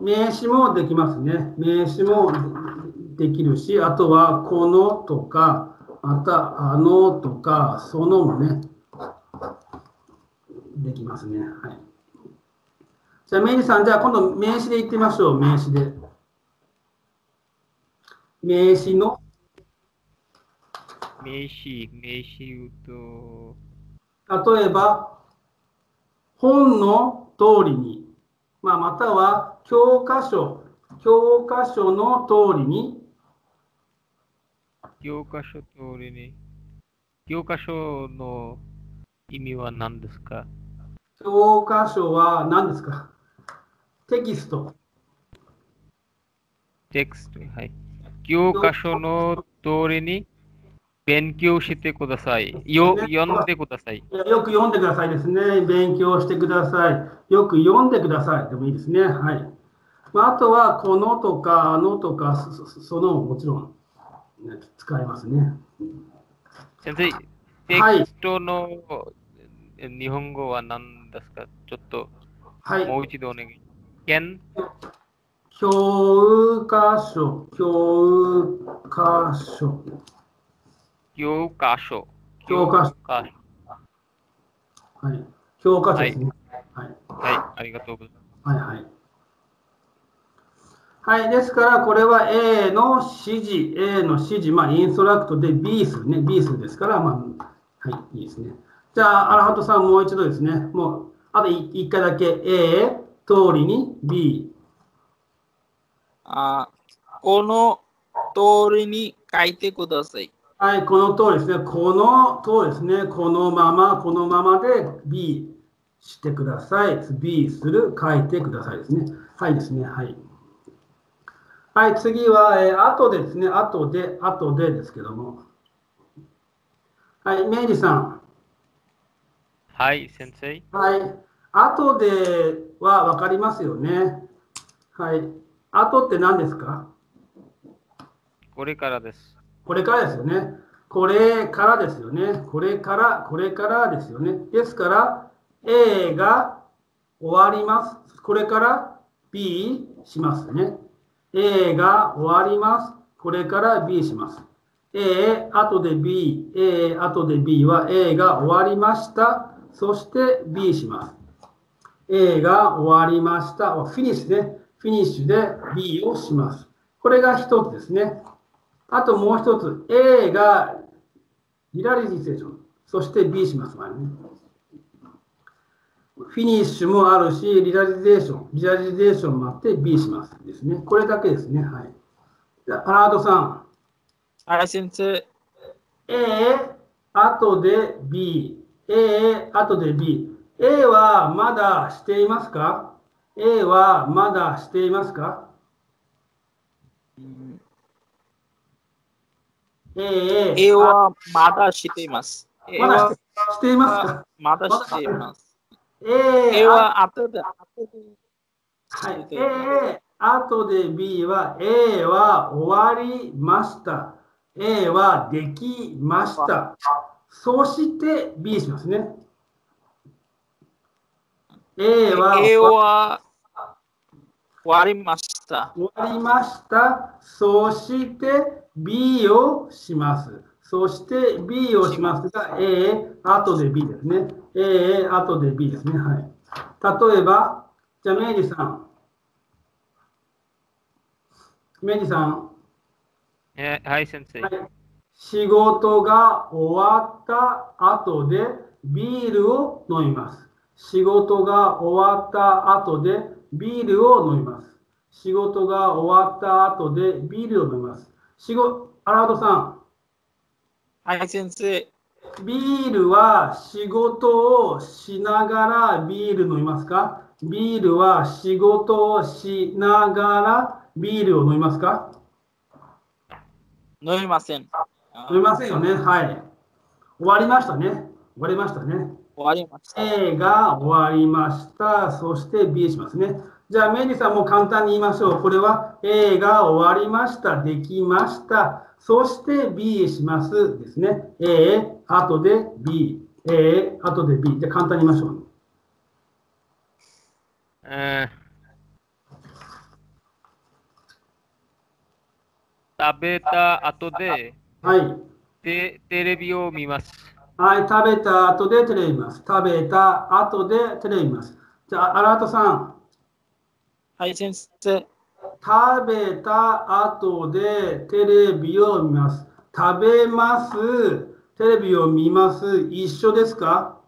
名詞もできますね。名詞もできるし、あとはこのとか、またあのとか、そのもね、できますね。はい。じゃあ、メイリさん、じゃあ今度名詞で言ってみましょう。名詞で。名詞の名詞、名詞言うと。例えば、本の通りに、まあ、または教科書、教科書の通りに。教科書通りに。教科書の意味は何ですか？教科書は何ですか？テキスト。テキスト、はい。教科書の通りに勉強してください。よ、読んでください。よく読んでくださいですね。勉強してください。よく読んでください。でもいいですね。はい。あとは、このとか、あのとか、そのもちろん、ね、使えますね。先生、テキストの日本語は何ですか？ちょっと、はい、もう一度お願い。県教科書、教科書。教科書。教科書。はい。教科書ですね。はい。はい、ありがとうございます。はいはい。はい、ですから、これは A の指示、A の指示、まあ、インストラクトで B 数ね、B 数ですから、まあ、はい、いいですね。じゃあ、アラハトさん、もう一度ですね、もう、あと1回だけ A、通りに B。あこの通りに書いてください。はい、この通りですね。この通りですね。このまま、このままで B してください。B する、書いてくださいですね。はいですね。はい。はい、次は、えー、後でですね。後で、後でですけども。はい、メイリさん。はい、先生。はい。後では分かりますよね。はい。後って何ですか？これからです。これからですよね。これからですよね。これから、これからですよね。ですから、A が終わります。これから B しますね。A が終わります。これから B します。A、後で B、A、後で B は A が終わりました。そして B します。A が終わりました。フィニッシュね。フィニッシュで B をします。これが一つですね。あともう一つ。A がリラリゼーション。そして B しますね。フィニッシュもあるし、リラリゼーション、リラリゼーションもあって B しますですね。これだけですね。はい。じゃパラードさん。はい、先生。A、後で B。A、後で B。A はまだしていますか ?A はまだしていますか ?A, A はまだしています。まだしていますか？まだしています。A, A は後で。はい。A、後で B は A は終わりました。A はできました。そして B しますね。A は A は終わりました。終わりました。そして B をします。そして B をしますが A、後で B ですね。A、後で B ですね。はい。例えば、じゃあメイジさん。メイジさん。えはい、先生。はい仕事が終わった後でビールを飲みます。仕事が終わった後でビールを飲みます。仕事が終わった後でビールを飲みます。仕事、アラさん。はい、先生。ビールは仕事をしながらビール飲みますか？ビールは仕事をしながらビールを飲みますか？飲みません。飲みませんよね。はい。終わりましたね。終わりましたね。終わりました。A が終わりました。そして B しますね。じゃあ、メリーさんも簡単に言いましょう。これは A が終わりました。できました。そして B しますですね。A、後で B。A、後で B。じゃあ、簡単に言いましょう。えー、食べた後ではい。で、テレビを見ます。はい、食べた後でテレビ見ます。食べた後でテレビ見ます。じゃあ、アラートさん。はい、先生。食べた後でテレビを見ます。食べます。テレビを見ます。一緒ですか？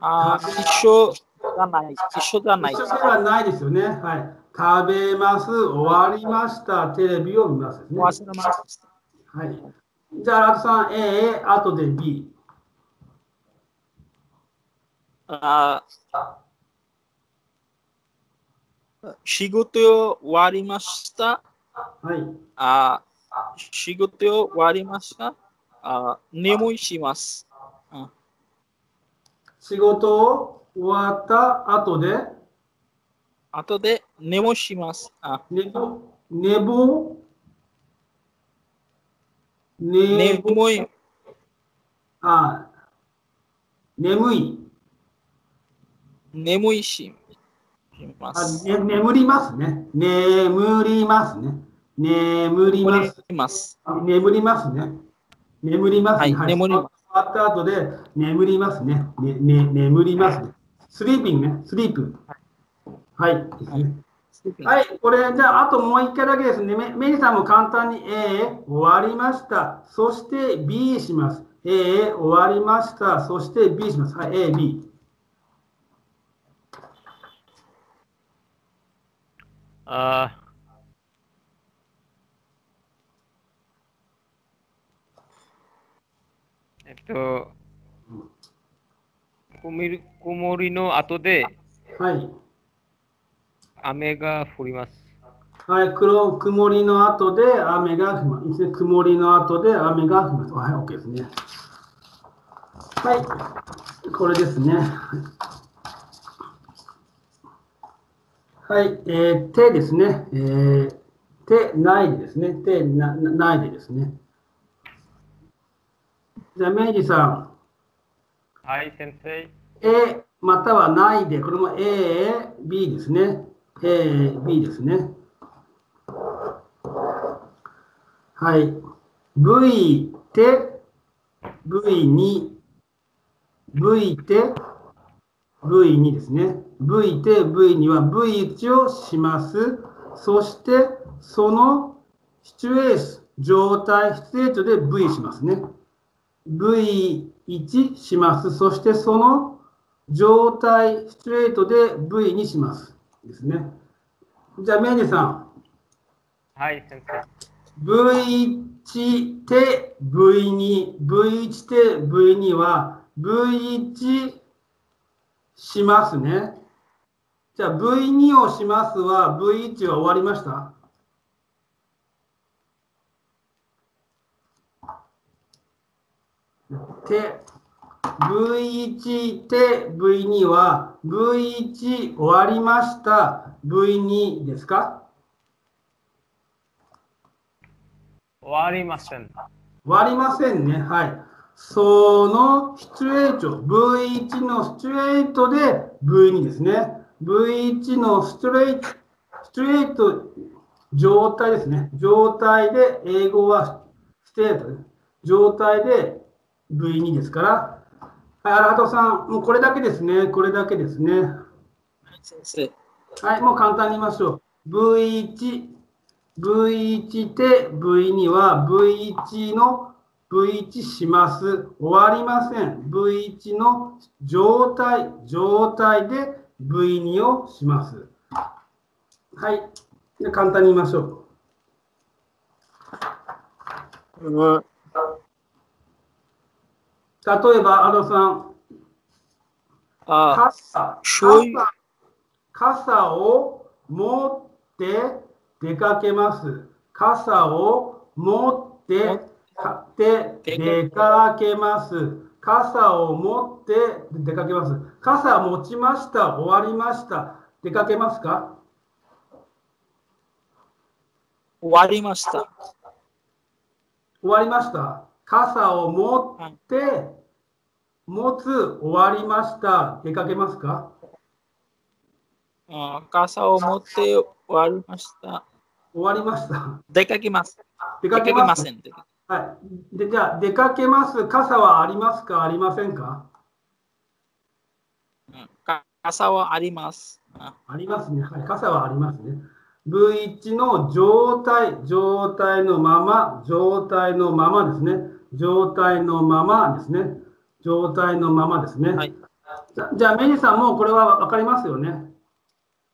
あ一緒じゃない。一緒じゃない。一緒ではないですよね。はい。食べます。終わりました。テレビを見ます、ね。はい。じゃあ、ラトさん A、後で B。あ仕事を終わりました？はい。あ仕事を終わりました？あ眠いします。仕事を終わった後で？後で寝もします。あ寝ぼ寝ぼ眠い。あ眠い。眠いします。あ、ね、眠りますね。眠りますね。眠ります。ます眠りますね。眠ります、ね。はい、眠ります。終わった後で眠りますね。ねね眠りますね。スリーピングね。スリープ。はいはい。はい、これ、じゃあ、あともう一回だけですね。メメリさんも簡単に A、終わりました。そして B します。A、終わりました。そして B します。はい、A、B。あえっと、曇りの後で、はい。雨が降ります。はい、黒曇りの後で雨が降ります。曇りの後で雨が降ります。はい、OK ですね。はい、これですね。はい、えー、手ですね。えー、手ないでですね。手なないでですね。じゃあ、明治さん。はい、先生。A またはないで、これも A、B ですね。A、B ですね。はい。V て V2、V て V2 ですね。V て V2 は V1 をします。そして、そのシチュエース、状態、 state で V しますね。V1 します。そしてその状態、 state で V にします。ですね。じゃあ、メイネさん。はい、先生。V1 て V2、V1 て V2 は V1 しますね。じゃあ V2 をしますは V1 は終わりました？て V1 て V2 は V1 終わりました V2 ですか？終わりません。終わりませんね。はい。そのシチュエート、V1 のシチュエートで V2 ですね。V1 の state、state 状態ですね。状態で、英語は state 状態で V2 ですから、はい、荒畑さん、もうこれだけですね。これだけですね。先生。はい、もう簡単に言いましょう。V1、V1 で V2 は V1 の V1 します。終わりません。V1 の状態、状態で V2 をします。はい。で簡単に言いましょう。うん、例えば、アドさん。あ傘傘傘を持って出かけます。傘を持ってって出かけます。傘を持って出かけます。傘持ちました。終わりました。出かけますか？終わりました。終わりました。傘を持って、持つ、終わりました。出かけますか？あ傘を持って終わりました。終わりました。出かけます。出かけません。はい。で、じゃあ、出かけます。傘はありますか？ありませんか、うん、傘はあります。ありますね。はい。傘はありますね。V1 の状態、状態のまま、状態のままですね。状態のままですね。状態のままですね。はい、じゃあ、メニさんもこれは分かりますよね。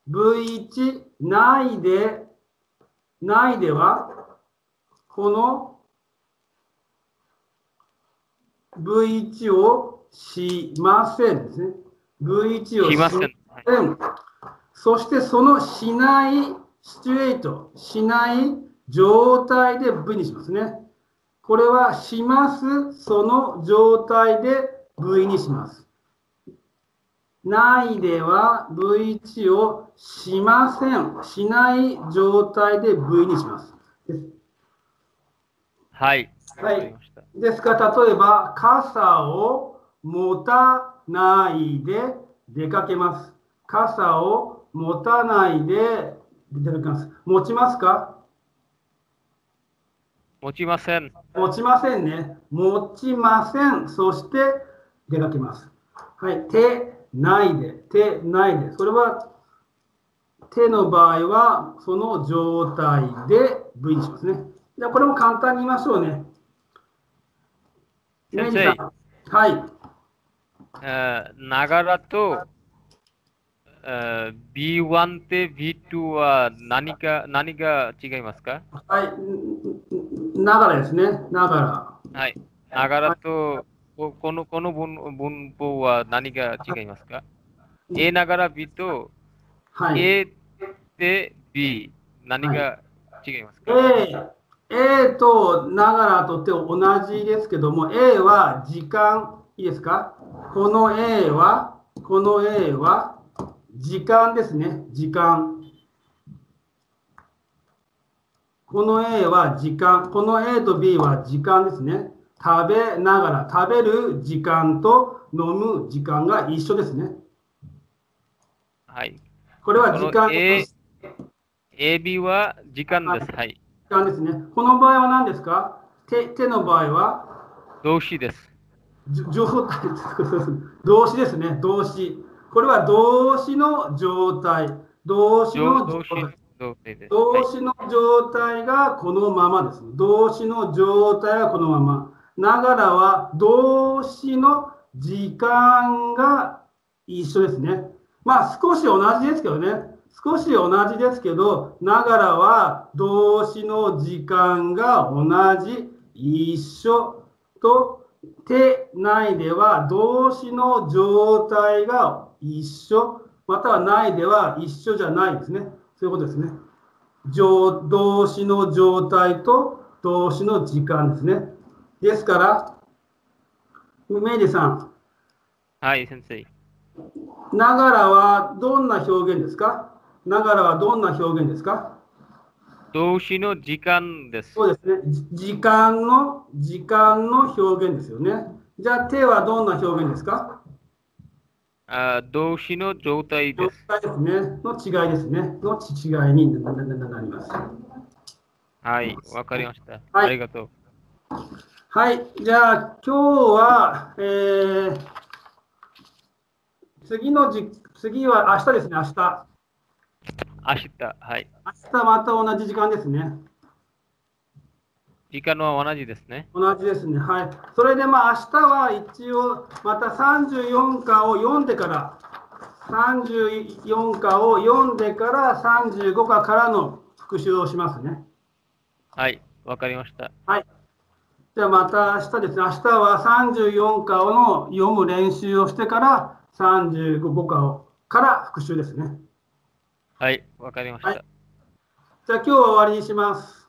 V1 内で、内では、この V1 をしませんですね。V1 をしません。そしてそのしないシチュエート、しない状態で V にしますね。これはします、その状態で V にします。ないでは V1 をしません。しない状態で V にします。はい。はい。ですから、例えば、傘を持たないで出かけます。傘を持たないで出かけます。持ちますか？持ちません。持ちませんね。持ちません。そして出かけます。はい。手ないで。手ないで。それは手の場合はその状態で V にしますね。じゃあこれも簡単に言いましょうね。先生。はい。ながらと B1 て B2 は何か何が違いますか？はい。ながらですね。ながら。はい。ながらと、このこの文文法は何が違いますか ?A ながら B と、はい、A で B、何が違いますか、はい、A A とながらとって同じですけども、A は時間、いいですか？この A は、この A は時間ですね、時間。この A は時間、この A と B は時間ですね。食べながら、食べる時間と飲む時間が一緒ですね。はい。これは時間です。A、AB は時間です。はい。間ですね。この場合は何ですか？手手の場合は？動詞です。状態 動詞ですね。動詞。これは動詞の状態。動詞の状態。動詞の状態がこのままです。動詞の状態がこのまま。ながらは動詞の時間が一緒ですね。まあ少し同じですけどね。少し同じですけど、ながらは動詞の時間が同じ、一緒と、手内では動詞の状態が一緒、またはないでは一緒じゃないですね。そういうことですね。動詞の状態と動詞の時間ですね。ですから、メイデさん。はい、先生。ながらはどんな表現ですか？ながらはどんな表現ですか？動詞の時間です。そうですね。時間の、時間の表現ですよね。じゃあ手はどんな表現ですか？あ動詞の状態です。状態ですね。の違いですね。の違いになります。はい、わかりました、はい。ありがとう。はい、じゃあ今日は、えー、次のじ次は明日ですね、明日。明日、はい。明日また同じ時間ですね。時間は同じですね。同じですね。はい。それでまあ明日は一応また34課を読んでから、34課を読んでから35課からの復習をしますね。はい、わかりました。はい。じゃあまた明日ですね。明日は34課をの読む練習をしてから35課をから復習ですね。はい、わかりました。はい、じゃあ今日は終わりにします。